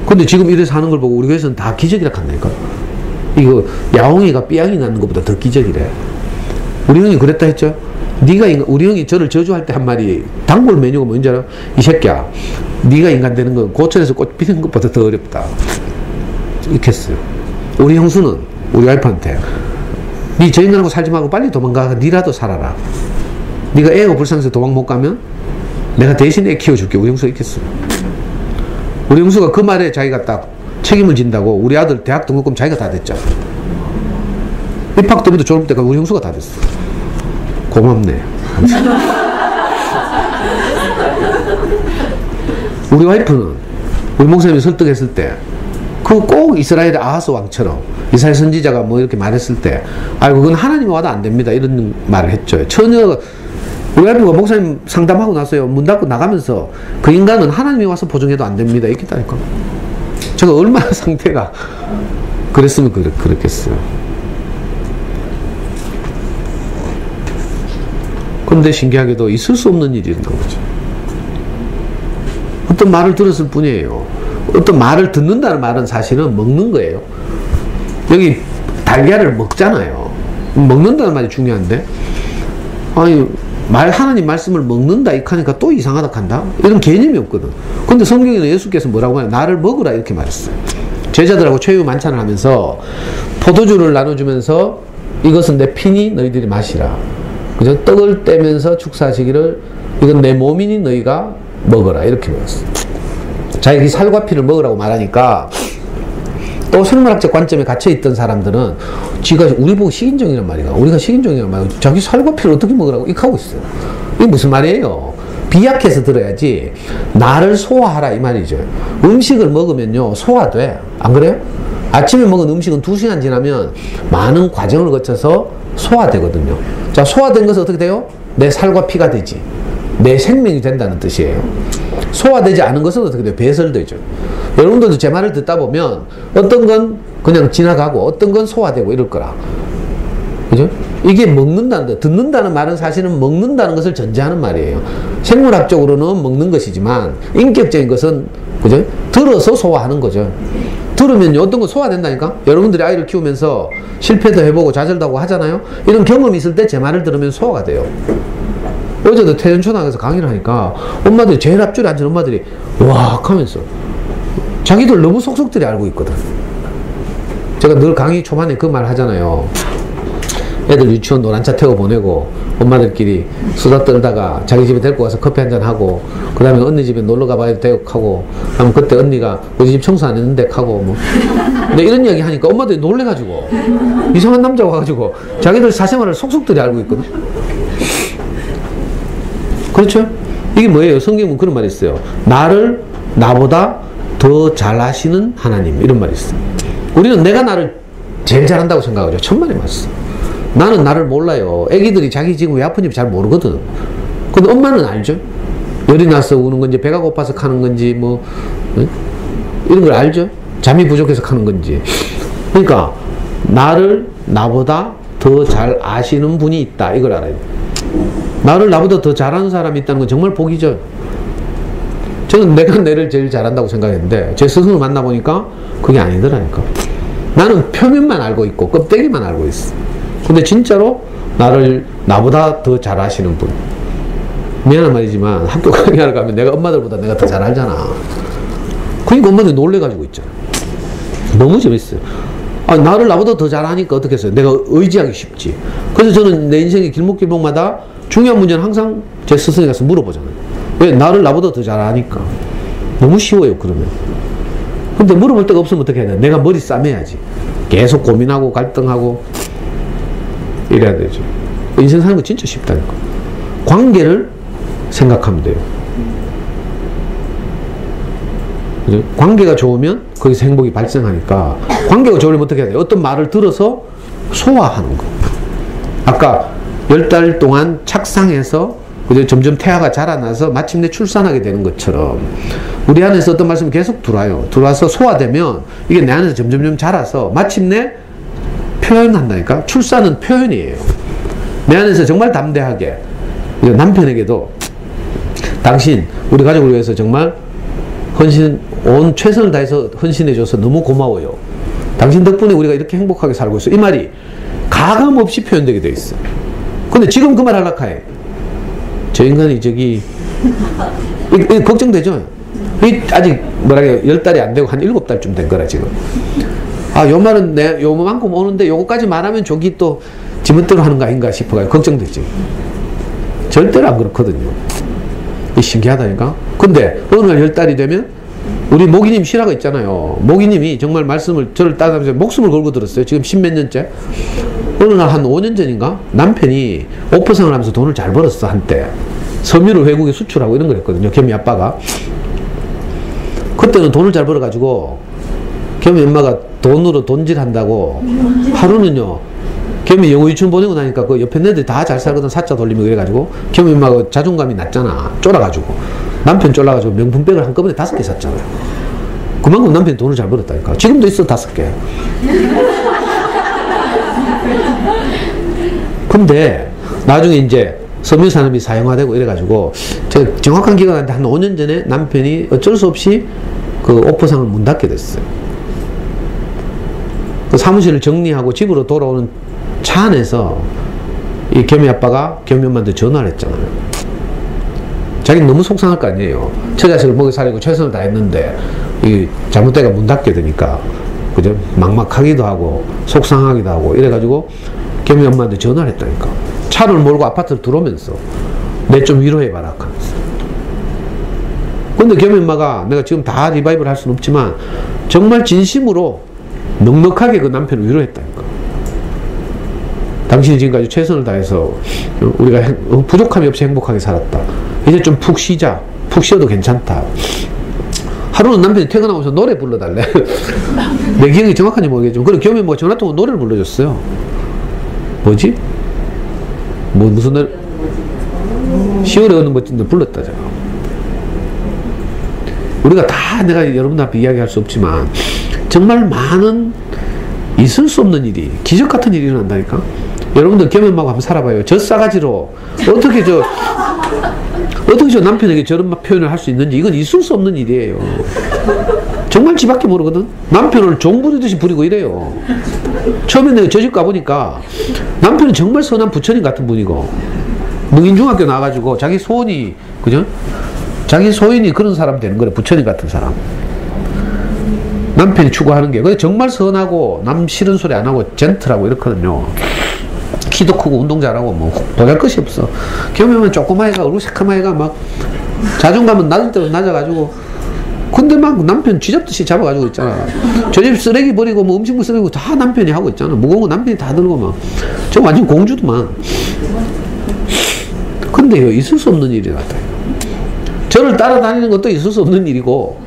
근데 지금 이래서 하는 걸 보고 우리 교회에서는 다 기적이라 한다니까. 이거 야옹이가 삐약이 나는 것보다 더 기적이래. 우리 형이 그랬다 했죠? 네가 인간, 우리 형이 저를 저주할 때 한 말이 단골 메뉴가 뭔지 알아? 이 새끼야, 네가 인간 되는 건 고철에서 꽃 피는 것보다 더 어렵다. 이렇게 했어요. 우리 형수는 우리 와이프한테 네 저 인간하고 살지 말고 빨리 도망가 니라도 살아라. 네가 애가 불쌍해서 도망 못 가면 내가 대신 애 키워줄게. 우리 형수가 있겠어요. 우리 형수가 그 말에 자기가 딱 책임을 진다고 우리 아들 대학 등록금 자기가 다 냈죠. 입학 때부터 졸업 때까지 우리 형수가 다 됐어. 고맙네. [LAUGHS] 우리 와이프는 우리 목사님이 설득했을 때 그 꼭 이스라엘의 아하스 왕처럼 이스라엘 선지자가 뭐 이렇게 말했을 때 아, 그건 하나님 와도 안 됩니다. 이런 말을 했죠. 전혀 우리 와이프가 목사님 상담하고 나서요. 문 닫고 나가면서 그 인간은 하나님이 와서 보증해도 안 됩니다. 이렇게 했다니까. 제가 얼마나 [LAUGHS] 상태가 그랬으면 그렇, 그렇겠어요. 근데 신기하게도 있을 수 없는 일이 거죠. 어떤 말을 들었을 뿐이에요. 어떤 말을 듣는다는 말은 사실은 먹는 거예요. 여기 달걀을 먹잖아요. 먹는다는 말이 중요한데, 아니, 말, 하나님 말씀을 먹는다, 이렇게 하니까 또 이상하다 한다? 이런 개념이 없거든. 근데 성경에는 예수께서 뭐라고 하냐? 나를 먹으라, 이렇게 말했어요. 제자들하고 최후 만찬을 하면서 포도주를 나눠주면서 이것은 내 피니 너희들이 마시라. 그죠? 떡을 떼면서 축사하시기를 이건 내 몸이니 너희가 먹어라. 이렇게 말했어. 자기 살과 피를 먹으라고 말하니까 또 생물학적 관점에 갇혀 있던 사람들은 지가 우리 보고 식인종이란 말이야. 우리가 식인종이란 말이야. 자기 살과 피를 어떻게 먹으라고 이렇게 하고 있어요. 이게 무슨 말이에요? 비약해서 들어야지 나를 소화하라 이 말이죠. 음식을 먹으면요 소화돼. 안 그래요? 아침에 먹은 음식은 2시간 지나면 많은 과정을 거쳐서 소화되거든요. 자, 소화된 것은 어떻게 돼요? 내 살과 피가 되지. 내 생명이 된다는 뜻이에요. 소화되지 않은 것은 어떻게 돼요? 배설되죠. 여러분들도 제 말을 듣다 보면 어떤 건 그냥 지나가고 어떤 건 소화되고 이럴 거라. 그죠? 이게 먹는다는 것, 듣는다는 말은 사실은 먹는다는 것을 전제하는 말이에요. 생물학적으로는 먹는 것이지만 인격적인 것은 그죠? 들어서 소화하는 거죠. 들으면요 어떤 건 소화된다니까. 여러분들이 아이를 키우면서 실패도 해보고 좌절도 하고 하잖아요. 이런 경험이 있을 때 제 말을 들으면 소화가 돼요. 어제도 태전초등학에서 강의를 하니까 엄마들이 제일 앞줄에 앉은 엄마들이 와 하면서 자기들 너무 속속들이 알고 있거든. 제가 늘 강의 초반에 그 말 하잖아요. 애들 유치원 노란차 태워 보내고 엄마들끼리 수다 떨다가 자기 집에 데리고 와서 커피 한 잔 하고 그 다음에 언니 집에 놀러 가봐야 되고 하고 하면 그때 언니가 우리 집 청소 안 했는데 하고 뭐 근데 이런 이야기 하니까 엄마들이 놀래가지고 이상한 남자가 와가지고 자기들 사생활을 속속들이 알고 있거든 그렇죠? 이게 뭐예요? 성경은 그런 말이 있어요. 나를 나보다 더잘 아시는 하나님 이런 말이 있어요. 우리는 내가 나를 제일 잘한다고 생각하죠. 천만에 맞어. 나는 나를 몰라요. 애기들이 자기 지금 왜 아픈지 잘 모르거든. 근데 엄마는 알죠. 열이 나서 우는 건지 배가 고파서 가는 건지 뭐 응? 이런 걸 알죠. 잠이 부족해서 가는 건지. 그러니까 나를 나보다 더 잘 아시는 분이 있다 이걸 알아야 돼. 나를 나보다 더 잘하는 사람이 있다는 건 정말 복이죠. 저는 내가 내를 제일 잘한다고 생각했는데 제 스승을 만나보니까 그게 아니더라니까. 나는 표면만 알고 있고 껍데기만 알고 있어. 근데 진짜로 나를 나보다 더잘 아시는 분. 미안한 말이지만 학교 강의하러 가면 내가 엄마들보다 내가 더 잘 알잖아. 그러니까 엄마들이 놀래가지고 있잖아. 너무 재밌어요. 아, 나를 나보다 더 잘하니까 어떻게 했어요? 내가 의지하기 쉽지. 그래서 저는 내 인생의 길목길목마다 중요한 문제는 항상 제 스승에 가서 물어보잖아요. 왜? 나를 나보다 더 잘하니까. 너무 쉬워요, 그러면. 근데 물어볼 데가 없으면 어떻게 해야 돼? 내가 머리 싸매야지. 계속 고민하고 갈등하고 이래야 되죠. 인생 사는 거 진짜 쉽다니까. 관계를 생각하면 돼요. 그죠? 관계가 좋으면 거기서 행복이 발생하니까 관계가 좋으면 어떻게 해야 돼요? 어떤 말을 들어서 소화하는 거. 아까 열 달 동안 착상해서 그죠? 점점 태아가 자라나서 마침내 출산하게 되는 것처럼 우리 안에서 어떤 말씀이 계속 들어와요. 들어와서 소화되면 이게 내 안에서 점점점 자라서 마침내 표현한다니까. 출산은 표현이에요. 내 안에서 정말 담대하게 남편에게도 당신 우리 가족을 위해서 정말 헌신 온 최선을 다해서 헌신해 줘서 너무 고마워요. 당신 덕분에 우리가 이렇게 행복하게 살고 있어. 이 말이 가감 없이 표현되게 돼 있어. 근데 지금 그말 해. 저 인간이 저기 이, 이 걱정되죠. 이 아직 뭐라게 열 달이 안 되고 한 일곱 달쯤 된 거라 지금. 아, 요 말은 내 요만큼 오는데 요거까지 말하면 저기 또 지멋대로 하는 거 아닌가 싶어가지고 걱정되지. 절대로 안 그렇거든요. 이 신기하다니까. 근데 어느 날 열 달이 되면 우리 모기님 실화가 있잖아요. 모기님이 정말 말씀을 저를 따라하면서 목숨을 걸고 들었어요. 지금 십몇 년째. 어느 날 한 5년 전인가 남편이 오퍼상을 하면서 돈을 잘 벌었어 한때. 섬유를 외국에 수출하고 이런 걸 했거든요. 겸이 아빠가. 그때는 돈을 잘 벌어가지고 겸이 엄마가 돈으로 돈질한다고 하루는요. 겸이 영어 유치원 보내고 나니까 그 옆에 애들 다잘 살거든 사자 돌리고 이래가지고 겸이 엄마가 자존감이 낮잖아. 쫄아가지고 남편 쫄아가지고 명품백을 한꺼번에 다섯 개 샀잖아요. 그만큼 남편이 돈을 잘 벌었다니까. 지금도 있어 다섯 개. 근데 나중에 이제 섬유 산업이 사용화되고 이래가지고 제가 정확한 기간한테 한 5년 전에 남편이 어쩔 수 없이 그 오퍼상을 문 닫게 됐어요. 그 사무실을 정리하고 집으로 돌아오는 차 안에서 이 겸이 아빠가 겸이 엄마한테 전화를 했잖아요. 자기는 너무 속상할 거 아니에요. 처자식을 먹여 살리고 최선을 다했는데 이 잘못되가 문 닫게 되니까 그죠? 막막하기도 하고 속상하기도 하고 이래가지고 겸이 엄마한테 전화를 했다니까. 차를 몰고 아파트를 들어오면서 내 좀 위로해봐라. 근데 겸이 엄마가 내가 지금 다 리바이벌 할 수는 없지만 정말 진심으로 넉넉하게 그 남편을 위로했다니까. 당신이 지금까지 최선을 다해서 우리가 행, 어, 부족함이 없이 행복하게 살았다. 이제 좀 푹 쉬자. 푹 쉬어도 괜찮다. 하루는 남편이 퇴근하고서 노래 불러달래. [LAUGHS] 내 기억이 정확한지 모르겠지만, 그래, 겸이 뭐 전화통화 노래를 불러줬어요. 뭐지? 뭐, 무슨 노래? 10월에 오는 멋진데 불렀다잖아. 우리가 다 내가 여러분 앞에 이야기할 수 없지만, 정말 많은 있을 수 없는 일이, 기적 같은 일이 일어난다니까? 여러분들 경험하고 한번 살아봐요. 저 싸가지로, 어떻게 저, 어떻게 저 남편에게 저런 표현을 할 수 있는지 이건 있을 수 없는 일이에요. 정말 지밖에 모르거든. 남편을 종 부리듯이 부리고 이래요. 처음에 내가 저 집 가보니까 남편은 정말 선한 부처님 같은 분이고 묵인중학교 나와가지고 자기 소원이 그죠? 자기 소인이 그런 사람 되는 거래. 부처님 같은 사람. 남편이 추구하는 게. 근데 정말 선하고 남 싫은 소리 안 하고 젠틀하고 이렇거든요. 키도 크고 운동 잘하고 뭐 도달 것이 없어. 겸하면 조그마이가 새까마이가 막 자존감은 낮을 대로 낮아가지고 근데 막 남편 쥐잡듯이 잡아가지고 있잖아. 저 집 쓰레기 버리고 뭐 음식물 쓰레기 다 남편이 하고 있잖아. 무거운 거 남편이 다 들고 막. 저 완전 공주도만. 근데요, 있을 수 없는 일이 같아요. 저를 따라다니는 것도 있을 수 없는 일이고,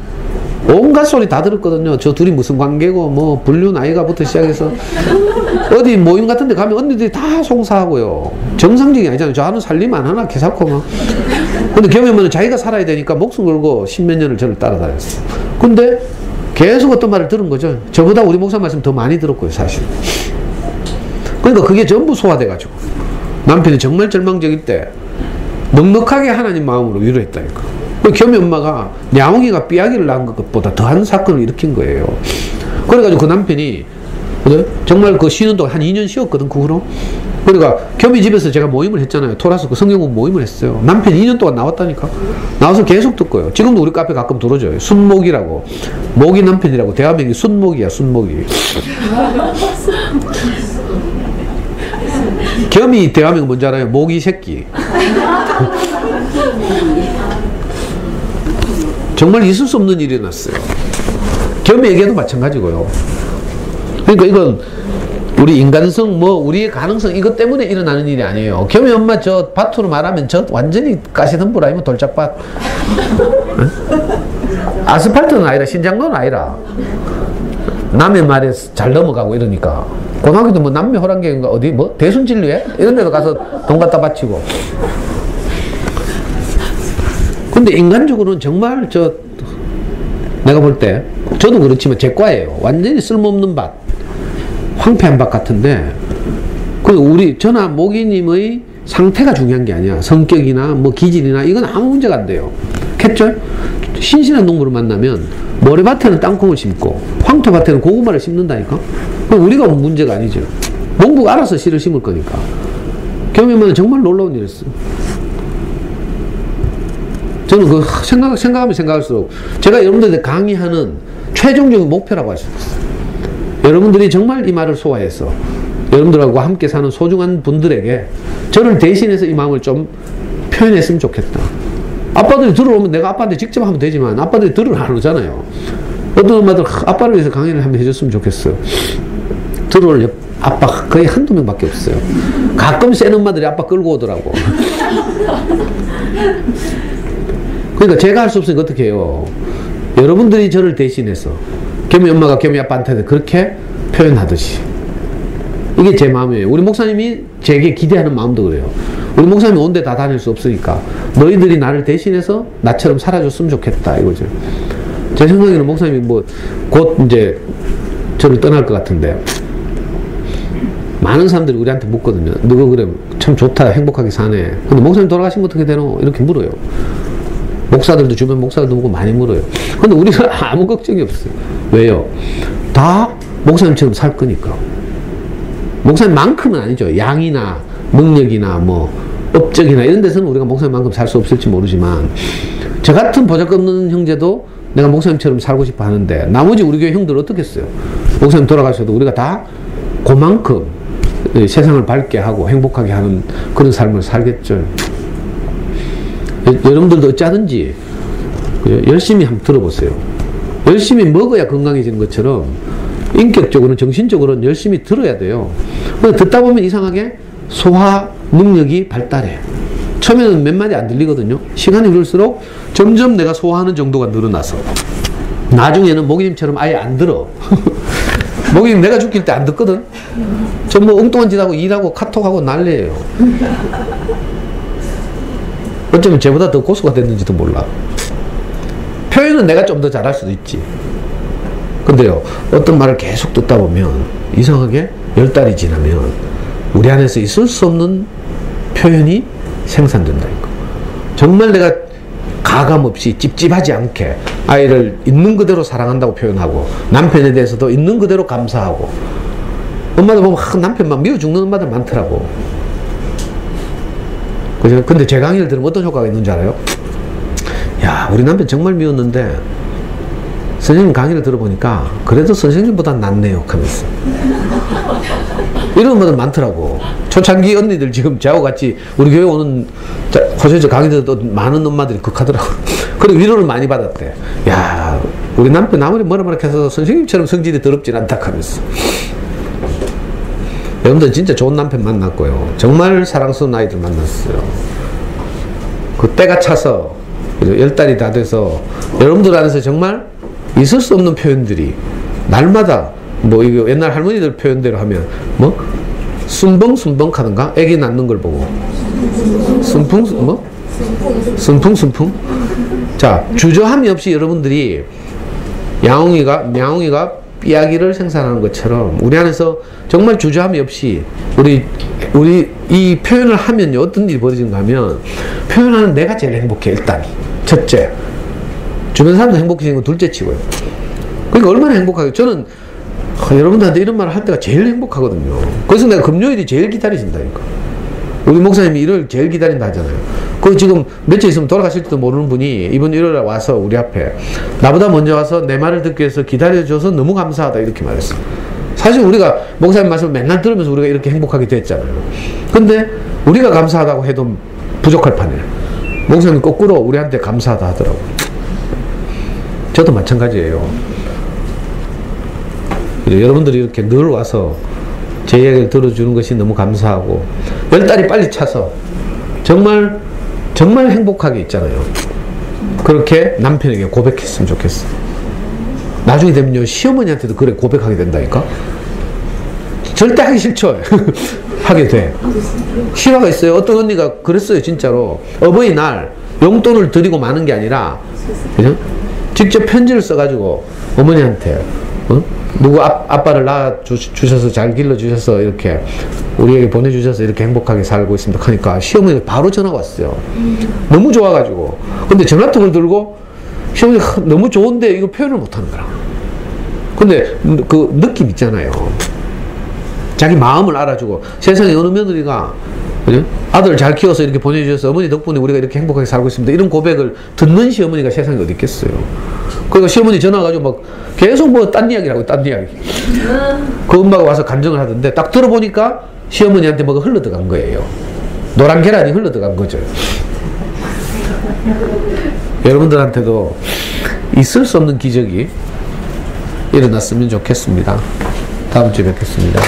온갖 소리 다 들었거든요. 저 둘이 무슨 관계고, 뭐, 불륜 아이가부터 시작해서, 어디 모임 같은 데 가면 언니들이 다 송사하고요. 정상적이 아니잖아요. 저 하는 살림 안 하나, 개사코 막. 근데 경험은 자기가 살아야 되니까 목숨 걸고 십몇 년을 저를 따라다녔어요. 근데 계속 어떤 말을 들은 거죠. 저보다 우리 목사 말씀 더 많이 들었고요, 사실. 그러니까 그게 전부 소화돼가지고. 남편이 정말 절망적일 때, 넉넉하게 하나님 마음으로 위로했다니까. 그 겸이 엄마가 냐옹이가 삐약이를 낳은 것보다 더한 사건을 일으킨 거예요. 그래가지고 그 남편이 그죠? 정말 그 쉬는 동안 한 2년 쉬었거든, 그 후로. 그러니까 겸이 집에서 제가 모임을 했잖아요. 토라스 그 성경공 모임을 했어요. 남편이 2년 동안 나왔다니까. 나와서 계속 듣고요. 지금도 우리 카페 가끔 들어줘요. 순목이라고. 목이 남편이라고. 대화명이 순목이야, 순목이. [LAUGHS] 겸이 대화명 뭔지 알아요? 모기 새끼. 정말 있을 수 없는 일이 났어요. 겸에게도 마찬가지고요. 그러니까 이건 우리 인간성, 뭐, 우리의 가능성, 이것 때문에 일어나는 일이 아니에요. 겸이 엄마 저 밭으로 말하면 저 완전히 가시덤불 아니면 돌짝밭. 응? 아스팔트는 아니라 신장로는 아니라. 남의 말에 잘 넘어가고 이러니까. 고등학교도 뭐 남매 호랑개인가 어디 뭐 대순진료에 이런 데도 가서 돈 갖다 바치고. 근데 인간적으로는 정말 저 내가 볼 때 저도 그렇지만 제 과예요. 완전히 쓸모없는 밭, 황폐한 밭 같은데 그 우리 저나 모기님의 상태가 중요한 게 아니야. 성격이나 뭐 기질이나 이건 아무 문제가 안 돼요. 겠죠? 신신한 동물을 만나면 모래밭에는 땅콩을 심고 황토밭에는 고구마를 심는다니까. 그럼 우리가 문제가 아니죠. 농부가 알아서 씨를 심을 거니까. 경험은 정말 놀라운 일이었어. 저는 그 생각, 생각하면 생각할수록 제가 여러분들한테 강의하는 최종적인 목표라고 할 수 있어요. 여러분들이 정말 이 말을 소화해서 여러분들하고 함께 사는 소중한 분들에게 저를 대신해서 이 마음을 좀 표현했으면 좋겠다. 아빠들이 들어오면 내가 아빠한테 직접 하면 되지만 아빠들이 들을 안 오잖아요. 어떤 엄마들 아빠를 위해서 강의를 한번 해줬으면 좋겠어요. 들어올 아빠 거의 한두 명밖에 없어요. 가끔 센 엄마들이 아빠 끌고 오더라고. 그러니까 제가 할 수 없으니까 어떻게 해요? 여러분들이 저를 대신해서 겸이 엄마가 겸이 아빠한테 그렇게 표현하듯이 이게 제 마음이에요. 우리 목사님이 제게 기대하는 마음도 그래요. 우리 목사님이 온데 다 다닐 수 없으니까 너희들이 나를 대신해서 나처럼 살아줬으면 좋겠다 이거죠. 제 생각에는 목사님이 뭐 곧 이제 저를 떠날 것 같은데 많은 사람들이 우리한테 묻거든요. 너가 그래 참 좋다 행복하게 사네. 근데 목사님 돌아가시면 어떻게 되노? 이렇게 물어요. 목사들도 주변 목사들도 보고 많이 물어요. 근데 우리가 [LAUGHS] 아무 걱정이 없어요. 왜요? 다 목사님처럼 살 거니까. 목사님만큼은 아니죠. 양이나 능력이나 뭐 업적이나 이런 데서는 우리가 목사님만큼 살 수 없을지 모르지만 저 같은 보잘것 없는 형제도 내가 목사님처럼 살고 싶어 하는데 나머지 우리 교회 형들 어떻겠어요? 목사님 돌아가셔도 우리가 다 그만큼 세상을 밝게 하고 행복하게 하는 그런 삶을 살겠죠. 여러분들도 어찌하든지 열심히 한번 들어보세요. 열심히 먹어야 건강해지는 것처럼 인격적으로는 정신적으로는 열심히 들어야 돼요. 듣다 보면 이상하게 소화 능력이 발달해. 처음에는 몇 마디 안 들리거든요. 시간이 흐를수록 점점 내가 소화하는 정도가 늘어나서 나중에는 목이님처럼 아예 안 들어. [LAUGHS] 목이님 내가 죽길 때 안 듣거든. 전 뭐 엉뚱한 짓 하고 일하고 카톡하고 난리예요. 어쩌면 쟤보다 더 고수가 됐는지도 몰라. 표현은 내가 좀 더 잘할 수도 있지. 근데요, 어떤 말을 계속 듣다 보면 이상하게 열 달이 지나면 우리 안에서 있을 수 없는 표현이 생산된다니까. 정말 내가 가감 없이 찝찝하지 않게 아이를 있는 그대로 사랑한다고 표현하고 남편에 대해서도 있는 그대로 감사하고 엄마들 보면 남편 막 미워 죽는 엄마들 많더라고. 그죠? 근데 제 강의를 들으면 어떤 효과가 있는 줄 알아요? 야, 우리 남편 정말 미웠는데, 선생님 강의를 들어보니까, 그래도 선생님보다 낫네요. 하면서. 이런 분들 많더라고. 초창기 언니들 지금 저하고 같이 우리 교회 오는 자- 호주에서 강의들도 많은 엄마들이 극하더라고. 그리고 위로를 많이 받았대. 야, 우리 남편 아무리 뭐라 뭐라 해서 선생님처럼 성질이 더럽진 않다 하면서. 여러분들 진짜 좋은 남편 만났고요. 정말 사랑스러운 아이들 만났어요. 그 때가 차서? 열 달이 다 돼서 여러분들 안에서 정말 있을 수 없는 표현들이 날마다 뭐 이거 옛날 할머니들 표현대로 하면 뭐 순벙순벙 하던가 애기 낳는 걸 보고 순풍 뭐 순풍 순풍 자 주저함이 없이 여러분들이 야옹이가 мя옹이가 삐약이를 생산하는 것처럼 우리 안에서 정말 주저함이 없이 우리 우리 이 표현을 하면요. 어떤 일이 벌어진가 하면 표현하는 내가 제일 행복해 일단 첫째. 주변 사람도 행복해지는 건 둘째 치고요. 그러니까 얼마나 행복하게. 저는 아, 여러분들한테 이런 말을 할 때가 제일 행복하거든요. 그래서 내가 금요일이 제일 기다리신다니까 우리 목사님이 일요일 제일 기다린다 하잖아요. 그 지금 며칠 있으면 돌아가실지도 모르는 분이 이번 일요일에 와서 우리 앞에 나보다 먼저 와서 내 말을 듣기 위해서 기다려줘서 너무 감사하다 이렇게 말했어. 사실 우리가 목사님 말씀을 맨날 들으면서 우리가 이렇게 행복하게 됐잖아요. 근데 우리가 감사하다고 해도 부족할 판이에요. 목사님 거꾸로 우리한테 감사하다 하더라고요. 저도 마찬가지예요. 여러분들이 이렇게 늘 와서 제 이야기를 들어주는 것이 너무 감사하고 열 달이 빨리 차서 정말 정말 행복하게 있잖아요. 그렇게 남편에게 고백했으면 좋겠어. 나중에 되면요 시어머니한테도 그래 고백하게 된다니까. 절대 하기 싫죠. [LAUGHS] 하게 돼. 실화가 있어요. 어떤 언니가 그랬어요, 진짜로. 어버이날 용돈을 드리고 마는 게 아니라, 그죠? 직접 편지를 써가지고 어머니한테, 어? 누구 아, 아빠를 낳아 주, 주셔서 잘 길러 주셔서 이렇게 우리에게 보내주셔서 이렇게 행복하게 살고 있습니다. 하니까 시어머니가 바로 전화가 왔어요. 너무 좋아가지고. 근데 전화통을 들고 시어머니가 "하, 너무 좋은데 이거 표현을 못 하는 거라. 근데 그 느낌 있잖아요. 자기 마음을 알아주고 세상에 어느 며느리가 그죠? 아들 잘 키워서 이렇게 보내주셔서 어머니 덕분에 우리가 이렇게 행복하게 살고 있습니다. 이런 고백을 듣는 시어머니가 세상에 어디 있겠어요. 그러니까 시어머니 전화 가지고 막 계속 뭐 딴 이야기라고 딴 이야기. 그 엄마가 와서 간증을 하던데 딱 들어보니까 시어머니한테 뭐가 흘러들어간 거예요. 노란 계란이 흘러들어간 거죠. 여러분들한테도 있을 수 없는 기적이 일어났으면 좋겠습니다. 다음 주에 뵙겠습니다.